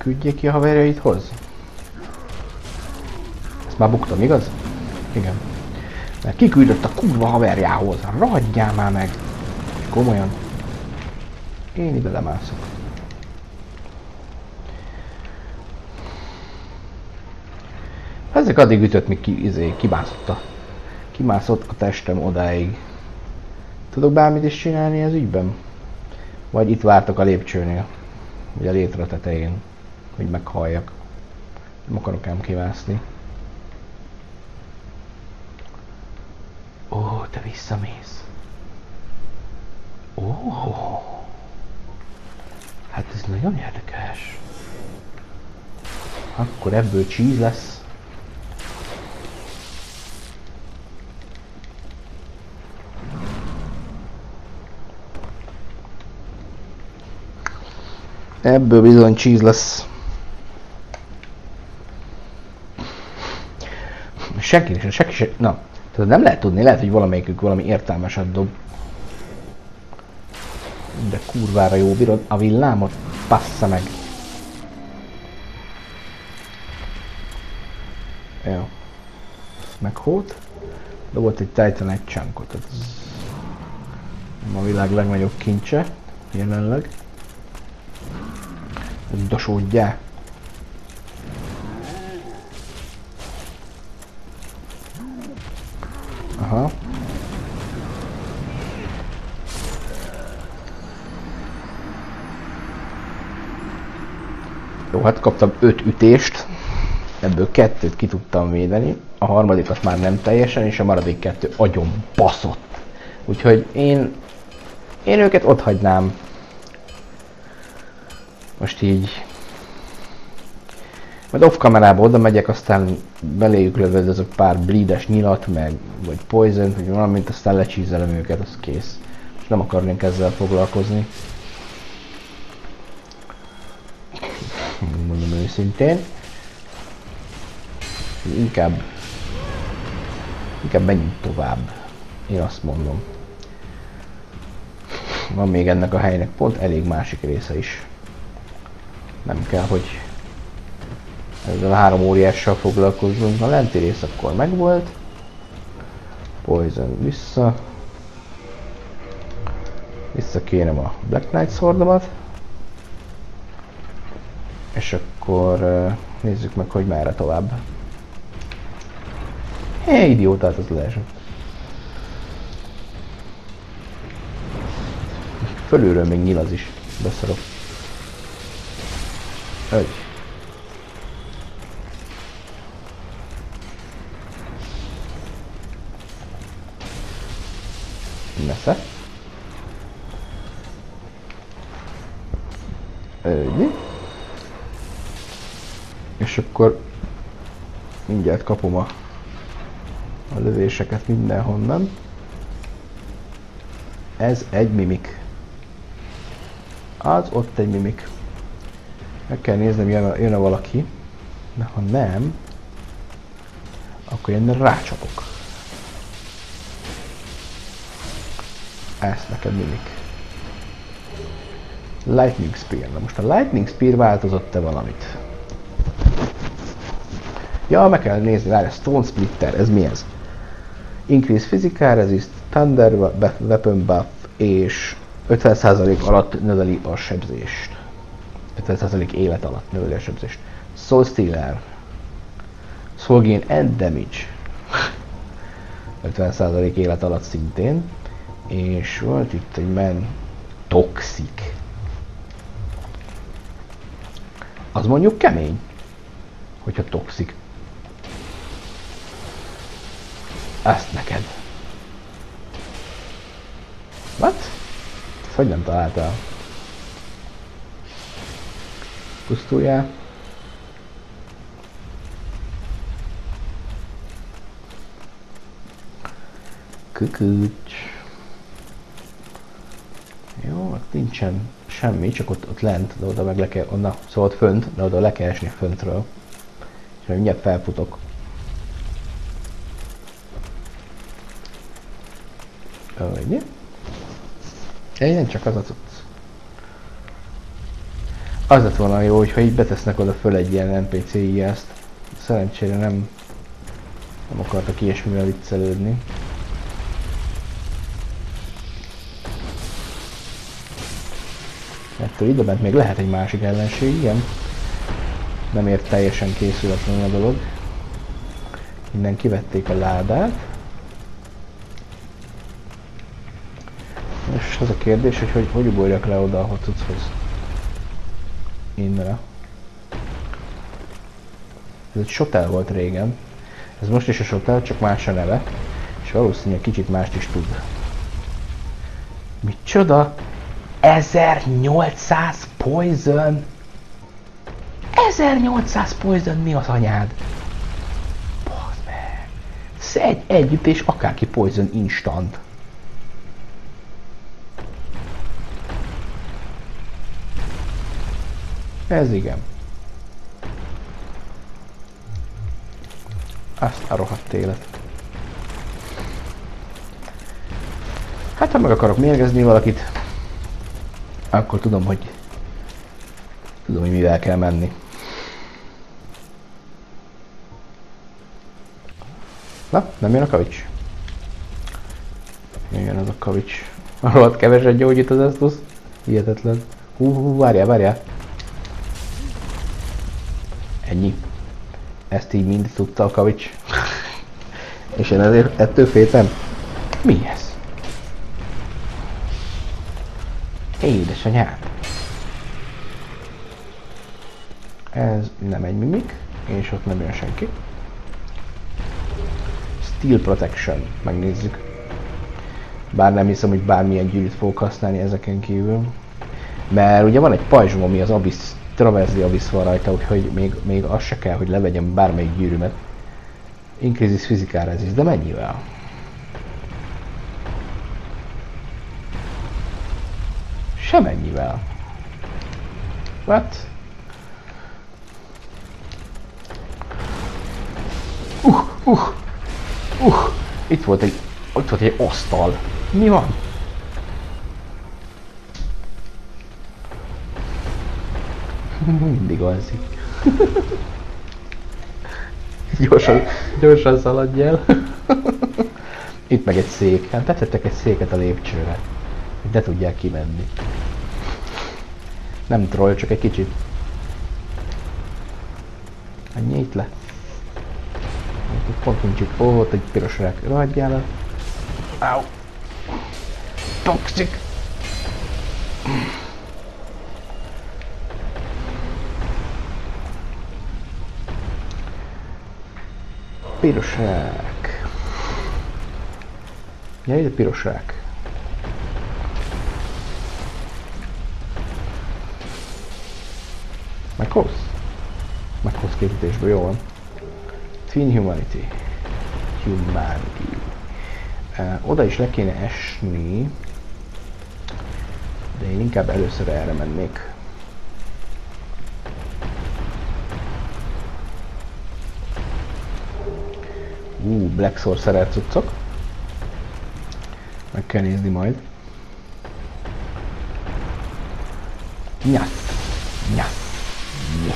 Küldjék ki a haverjaidhoz? Ezt már buktam, igaz? Igen. Mert kiküldött a kurva haverjához. Ragadjál már meg! Komolyan. Én ide lemászok. Ezek addig ütött, míg ki, izé, kibászott a, kimászott a testem odáig. Tudok bármit is csinálni ez ügyben? Vagy itt vártak a lépcsőnél? Vagy a létre tetején? Hogy meghalljak. Nem akarok ám kivászni. Ó, te visszamész. Ó, hát ez nagyon érdekes. Akkor ebből cheese lesz. Ebből bizony cheese lesz. Senki sem, senki sem, na, tehát nem lehet tudni, lehet, hogy valamelyikük valami értelmeset dob. De kurvára jó bírod a villámot, passza meg. Jó. Meg hót. Dobott egy Titan egy csánkot, a világ legnagyobb kincse, jelenleg. Dosódjál. Jó, hát kaptam 5 ütést, ebből kettőt ki tudtam védeni, a harmadikat már nem teljesen, és a maradék kettő agyon baszott. Úgyhogy én, én őket ott hagynám. Most így Majd off kamerába oda megyek, aztán beléjük lövöldözök pár bleedes nyilat, meg vagy poison, vagy valamint, aztán lecsízelem őket, az kész. És nem akarnék ezzel foglalkozni. Őszintén. Inkább inkább menjünk tovább. Én azt mondom. Van még ennek a helynek pont elég másik része is. Nem kell, hogy ezzel a három óriással foglalkozzunk. A lenti rész akkor megvolt. Poison vissza. Visszakérem a Black Knight szordomat. És akkor nézzük meg, hogy merre tovább. Hé, idiótát az leesett. Fölülről még nyilaz is. Beszarok. Egy. Nesze. Egy. És akkor mindjárt kapom a, a lövéseket mindenhonnan. Ez egy mimik. Az ott egy mimik. Meg kell néznem, jön, jön -e valaki. De ha nem, akkor én rácsapok. Ezt neked mimik. Lightning Spear. Na most a Lightning Spear változott-e valamit? Ja, meg kell nézni, várj, Stone Splitter, ez mi ez? Increase Physical Resist, Thunder Weapon Buff és 50% alatt növeli a sebzést. 50% élet alatt növeli a sebzést. Soul Stealer. Soul Gain and Damage. 50% élet alatt szintén. És volt itt egy men Toxic. Az mondjuk kemény. Hogyha toxic. Ezt neked. What? hogy nem találtál? Pusztuljál. Kükücs. Jó, ott nincsen semmi, csak ott, ott lent, de oda meg le kell, onna, szóval ott fönt, de oda le kell esni föntről. És mindjárt felfutok. Ugye? Igen, csak az a cucc. Az lett volna jó, hogyha így betesznek oda föl egy ilyen npc ezt. Szerencsére nem, nem akartak ilyesmivel viccelődni. Ettől ide bent még lehet egy másik ellenség, igen. Nem ért teljesen készületlenül a dolog. Innen kivették a ládát. És az a kérdés, hogy hogy, hogy ugorjak le oda a hocuchoz. Innre. Ez egy sotel volt régen. Ez most is a sotel, csak más a neve. És valószínűleg kicsit mást is tud. Micsoda? 1800 poison? 1800 poison mi az anyád? Bazd meg. Szedj együtt és akárki poison instant. Ez igen. Azt a rohadt élet. Hát ha meg akarok mérgezni valakit, akkor tudom, hogy tudom, hogy mivel kell menni. Na, nem jön a kavics? Jön az a kavics. Rohadt keveset gyógyít az Estus. Hihetetlen. Hú, hú, várjál, várjál. Ezt így mind tudta a kavics. És én ezért ettől féltem. Mi ez? Édesanyám. Ez nem egy mimik, és ott nem jön senki. Steel Protection, megnézzük. Bár nem hiszem, hogy bármilyen gyűrűt fogok használni ezeken kívül. Mert ugye van egy pajzsom, ami az Abyss traverzia visz van rajta, úgyhogy még, még az se kell, hogy levegyem bármelyik gyűrűmet. Increases physical resist, de mennyivel? Semennyivel. What? Uh, uh, uh, itt volt egy, itt volt egy asztal. Mi van? Mindig alszik. gyorsan, gyorsan szaladj el. Itt meg egy szék. Hát betettek egy széket a lépcsőre. Hogy ne tudják kimenni. Nem troll, csak egy kicsit. Ennyi itt le. Pont nincs itt. Ó, ott egy piros rák. Ragadjál el. Au. Toxic. Piros rák. Ja, ide piros rák. Meghoz? Meghoz képítésből, jó van. Twin Humanity. Humanity. Uh, oda is le kéne esni. De én inkább először erre mennék. Black Sorcerer cuccok. Meg kell nézni majd. Nyasz! Nyasz! Yes!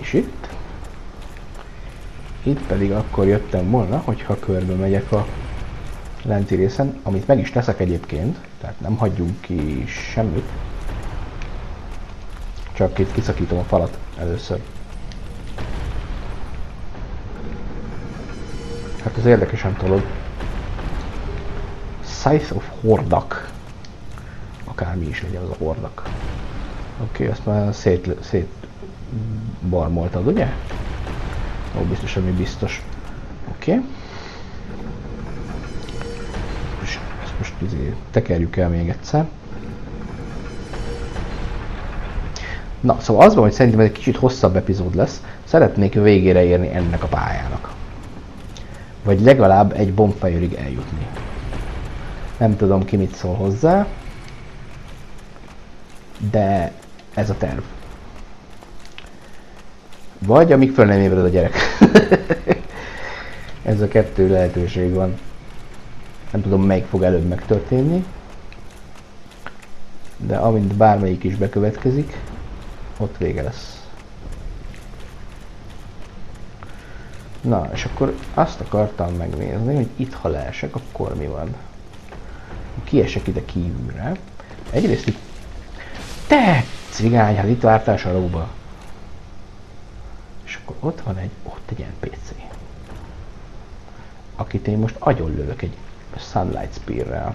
És itt? Itt pedig akkor jöttem volna, hogyha körbe megyek a lenti részen, amit meg is teszek egyébként, tehát nem hagyjunk ki semmit. Csak itt kiszakítom a falat először. Hát ez érdekesen tolog. Scythe of Hordak. Akármi is legyen az a hordak. Oké, okay, azt már szét, szét barmoltad, ugye? Ó, biztos, ami biztos. Oké. Okay. És ezt most izé, tekerjük el még egyszer. Na, szóval az van, hogy szerintem egy kicsit hosszabb epizód lesz. Szeretnék végére érni ennek a pályának. Vagy legalább egy bonfire eljutni. Nem tudom ki mit szól hozzá. De ez a terv. Vagy amíg föl nem ébred a gyerek. ez a kettő lehetőség van. Nem tudom melyik fog előbb megtörténni. De amint bármelyik is bekövetkezik, ott vége lesz. Na, és akkor azt akartam megnézni, hogy itt ha leesek, akkor mi van. Kiesek ide kívülre. Egyrészt itt... Te! Cigány, hát itt vártál sarokba. És akkor ott van egy, ott egy NPC. Akit én most agyon lövök egy Sunlight Spear-rel.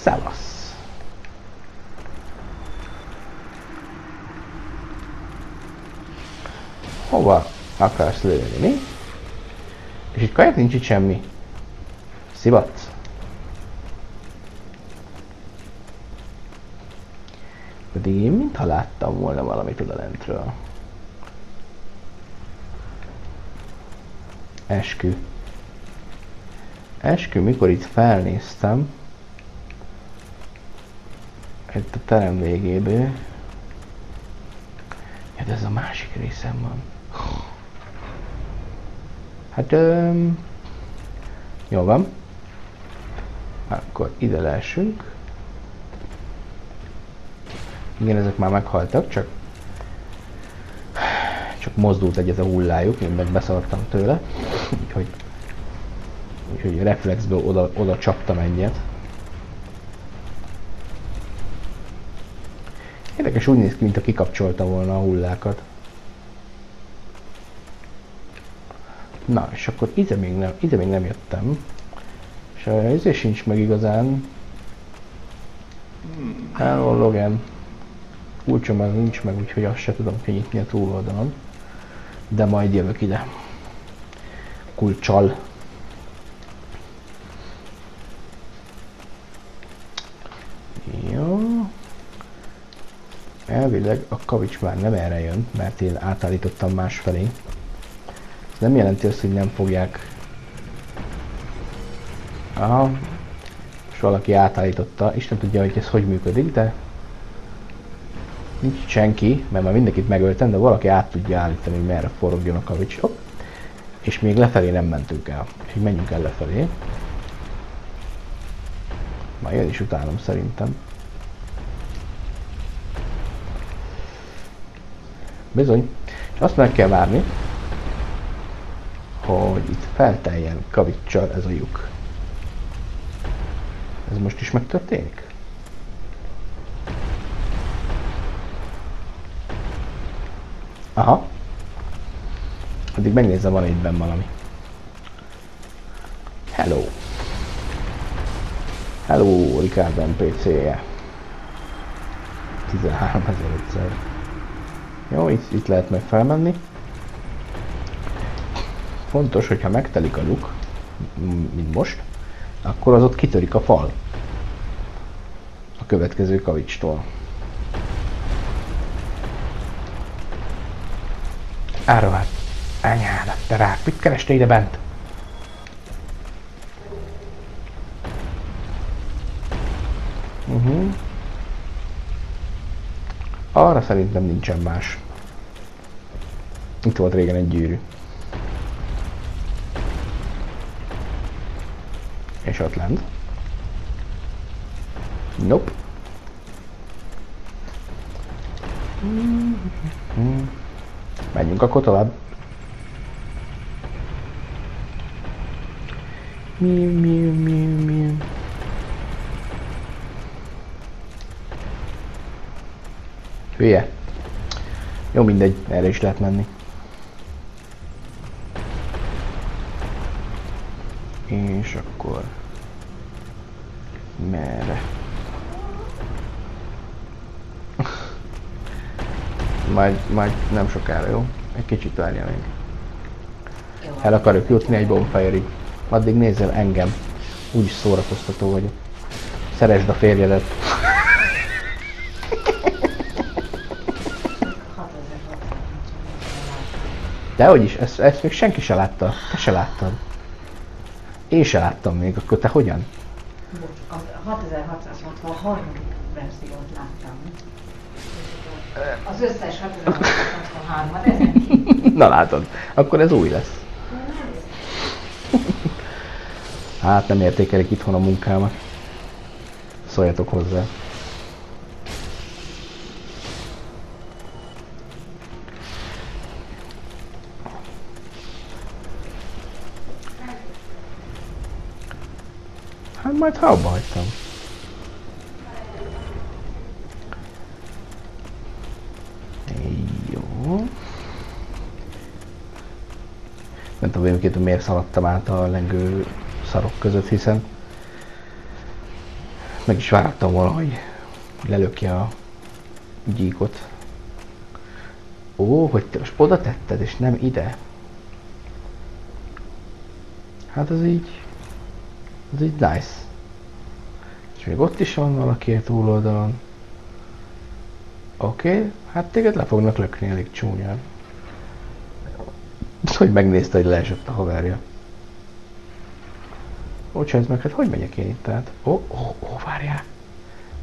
Szevasz! Hova akarsz lőni, mi? És itt kajak nincs itt semmi. Szivatsz. Pedig én mintha láttam volna valamit oda lentről. Eskü. Eskü, mikor itt felnéztem, itt a terem végéből, ja, de ez a másik részem van. Hát, öm, jó van. Akkor ide leesünk. Igen, ezek már meghaltak, csak csak mozdult egyet a hullájuk, én meg beszartam tőle, úgyhogy, úgyhogy reflexből oda, oda csaptam egyet. Érdekes úgy néz ki, mint a kikapcsolta volna a hullákat. Na, és akkor ide még nem, ide még nem jöttem. És a ezért sincs meg igazán. Hmm. Hello, Logan. Kulcsom az nincs meg, úgyhogy azt se tudom kinyitni a túloldalon. De majd jövök ide. Kulcsal. Jó. Elvileg a kavics már nem erre jön, mert én átállítottam másfelé. Nem jelenti azt, hogy nem fogják... Aha. És valaki átállította. Isten tudja, hogy ez hogy működik, de... Nincs senki, mert már mindenkit megöltem, de valaki át tudja állítani, hogy merre forogjon a kavics. Hopp. És még lefelé nem mentünk el. Úgyhogy menjünk el lefelé. Majd jön is utálom szerintem. Bizony. És azt meg kell várni, hogy itt felteljen kavicsal ez a lyuk. Ez most is megtörténik? Aha. Addig megnézem, van itt benn valami. Hello. Hello, Ricardo NPC-je. 13500. Jó, itt, itt lehet meg felmenni. Fontos, hogyha megtelik a luk, mint most, akkor az ott kitörik a fal. A következő kavicstól. Árvát. Anyádat, te rák, mit kerestél ide bent? Uh-huh. Arra szerintem nincsen más. Itt volt régen egy gyűrű. És ott lent. Nope. Menjünk akkor tovább. Miu, miu, miu, miu. Hülye. Jó, mindegy, erre is lehet menni. És akkor... Merre? Majd, majd nem sokára, jó? Egy kicsit várja még. El akarok jutni egy bonfire-ig. Addig nézzel engem. Úgyis szórakoztató vagyok. Szeresd a férjedet. Dehogy is, ezt, ezt még senki se látta. Te se láttad. Én se láttam még, akkor te hogyan? A 6663. verziót láttam. Az összes 6663-at, ezen kívül. Na látod, akkor ez új lesz. Hát nem értékelik itthon a munkámat. Szóljatok hozzá. Hát majd ha abba hagytam. Hogy miért szaladtam át a lengő szarok között, hiszen meg is vártam volna, hogy lelökje a gyíkot. Ó, hogy te most oda tetted, és nem ide. Hát az így... Az így nice. És még ott is van valaki a túloldalon. Oké, okay, hát téged le fognak lökni elég csúnyán. Hogy megnézte, hogy leesett a haverja. Bocsáss meg, hát hogy megyek én itt át? Ó, ó, ó, várjál.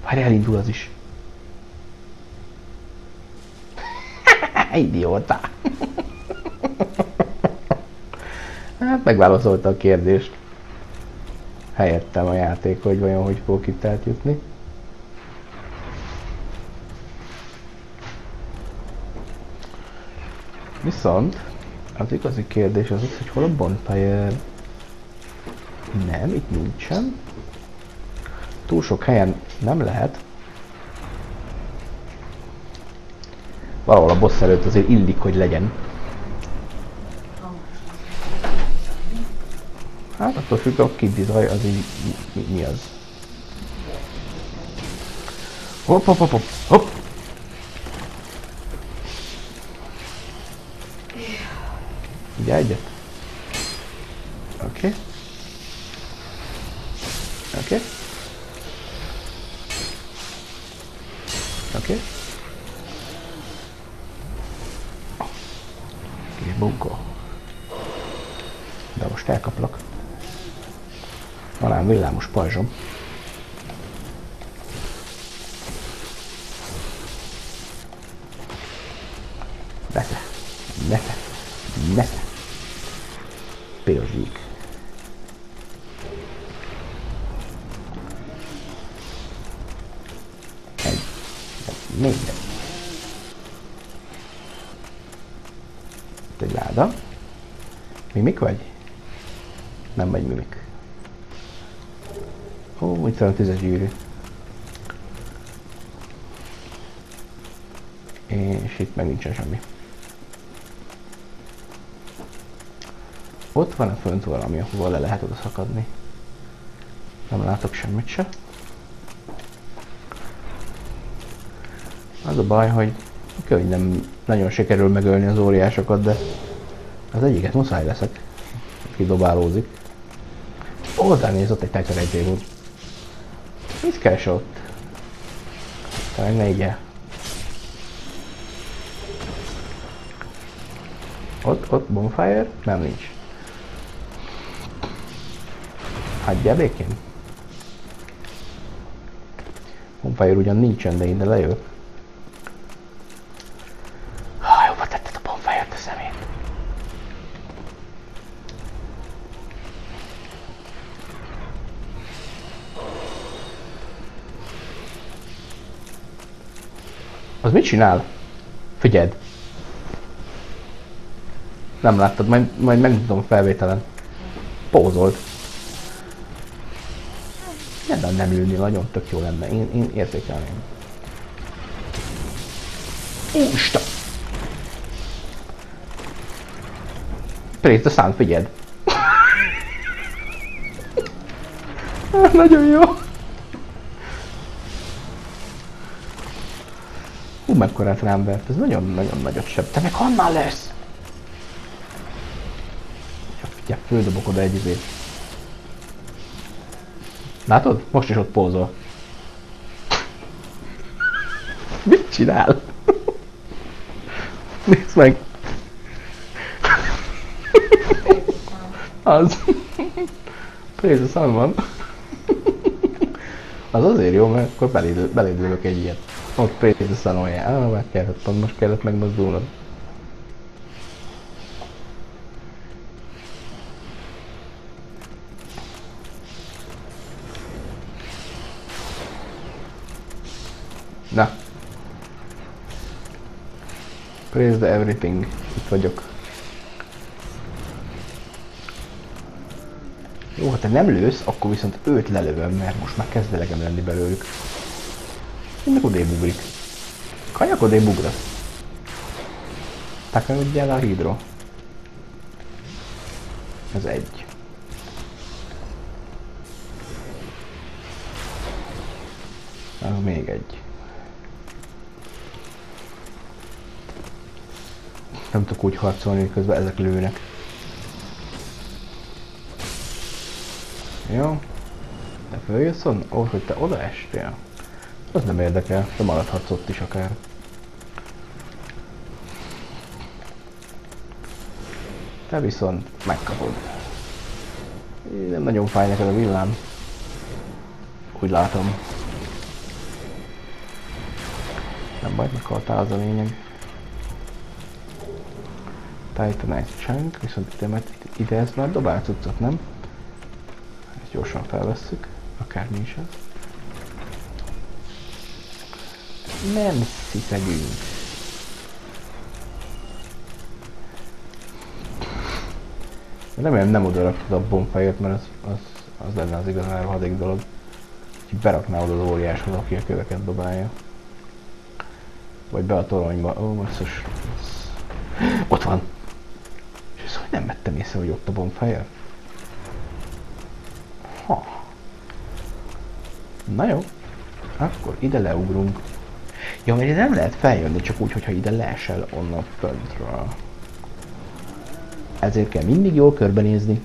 Várjál, indul az is. Idióta. hát megválaszolta a kérdést. Helyettem a játék, hogy vajon hogy fogok itt átjutni. Viszont az igazi kérdés az az, hogy hol a bonfire nem, itt nincsen. Túl sok helyen nem lehet. Valahol a boss előtt azért illik, hogy legyen. Hát attól függ, a kidizaj az így mi, mi az. Hopp, hopp, hopp, hopp, hopp. Ó, a gyűrű. És itt meg nincsen semmi. Ott van a fönt valami, ahova le lehet oda szakadni. Nem látok semmit se. Az a baj, hogy hogy nem nagyon sikerül megölni az óriásokat, de az egyiket muszáj leszek. Aki dobálózik. Oldal néz ott egy Titan Mit keres ott? Talán ne igye. Ott, ott bonfire? Nem nincs. Hagyjál békén. Bonfire ugyan nincsen, de ide lejövök. Az mit csinál? Figyeld! Nem láttad, majd, majd megmutatom felvételen. Pózolt. Nem, nem ülni, nagyon tök jó lenne. Én, én értékelném. Úristen! Praise the sun, figyeld! Nagyon jó! Hú, mekkorát rám vert, ez nagyon-nagyon nagyot seb. Te meg honnan lesz? Figyelj, földobok oda egy izét. Látod? Most is ott pózol. Mit csinál? Nézd meg! Az. Praise the sun van. Az azért jó, mert akkor belédülök egy ilyet. Ott sun olyan. Ah, már kellett, most kellett megmozdulnod. Na. Praise the everything. Itt vagyok. Jó, ha te nem lősz, akkor viszont őt lelövöm, mert most már kezd elegem lenni belőlük. Mindenek odébb ugrik. Kajak odébb ugrasz. Takarodjál a hídról. Ez egy. Az még egy. Nem tudok úgy harcolni, közben ezek lőnek. Jó. Te följössz on? Ó, hogy te oda estél? Az nem érdekel, de maradhatsz ott is akár. Te viszont megkapod. Nem nagyon fáj neked a villám. Úgy látom. Nem baj, meghaltál az a lényeg. Titanite Chunk, viszont ide, mert ide ez már dobál cuccot, nem? Ezt gyorsan felvesszük, akármi is az. Nem sziszegünk. Remélem nem oda raktad a bonfire mert az, az, az lenne az igazán elhadik dolog. Hogy berakná oda az óriáshoz, aki a köveket dobálja. Vagy be a toronyba. Ó, basszus. Ott van nem vettem észre, hogy ott a bonfire. Ha. Na jó. Akkor ide leugrunk. Ja, mert nem lehet feljönni, csak úgy, hogyha ide leesel onnan föntről. Ezért kell mindig jól körbenézni.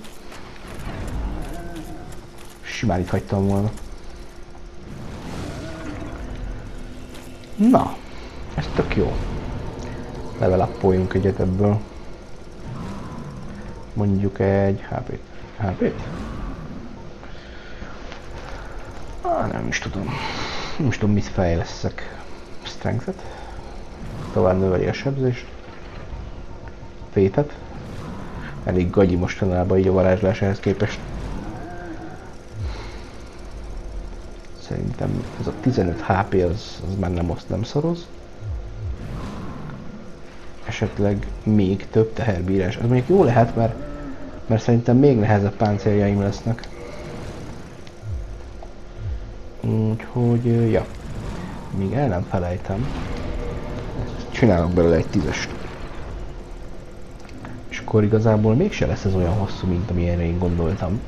Simán itt hagytam volna. Na, ez tök jó. Level up egyet ebből. mondjuk egy HP-t. HP-t? Ah, nem is tudom. Nem is tudom, mit fejleszek. Strength-et. Tovább növeli a sebzést. Fétet. Elég gagyi mostanában így a varázslás ehhez képest. Szerintem ez a 15 HP az, az már nem azt nem szoroz. Esetleg még több teherbírás. Ez mondjuk jó lehet, mert, mert szerintem még nehezebb páncéljaim lesznek. Úgyhogy, ja. Még el nem felejtem. Csinálok belőle egy tízest. És akkor igazából mégse lesz ez olyan hosszú, mint amilyenre én gondoltam.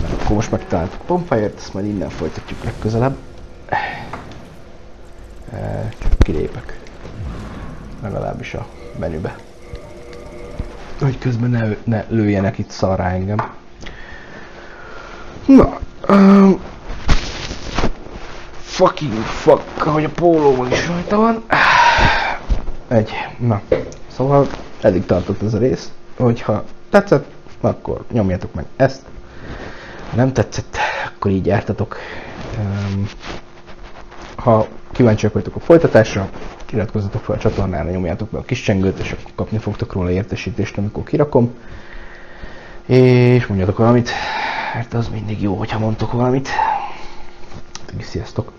Mert akkor most megtaláltuk Bonfire-t, ezt majd innen folytatjuk legközelebb. Csak kilépek. Legalábbis a menübe. Hogy közben ne, ne lőjenek itt szarrá engem. Na, fucking fuck, ahogy a pólóban is rajta van. Egy, na, szóval eddig tartott ez a rész, hogyha tetszett, akkor nyomjátok meg ezt. Ha nem tetszett, akkor így jártatok. Ha kíváncsiak vagytok a folytatásra, iratkozzatok fel a csatornára, nyomjátok be a kis csengőt, és akkor kapni fogtok róla értesítést, amikor kirakom. És mondjatok valamit, mert az mindig jó, hogyha mondtok valamit. Sziasztok!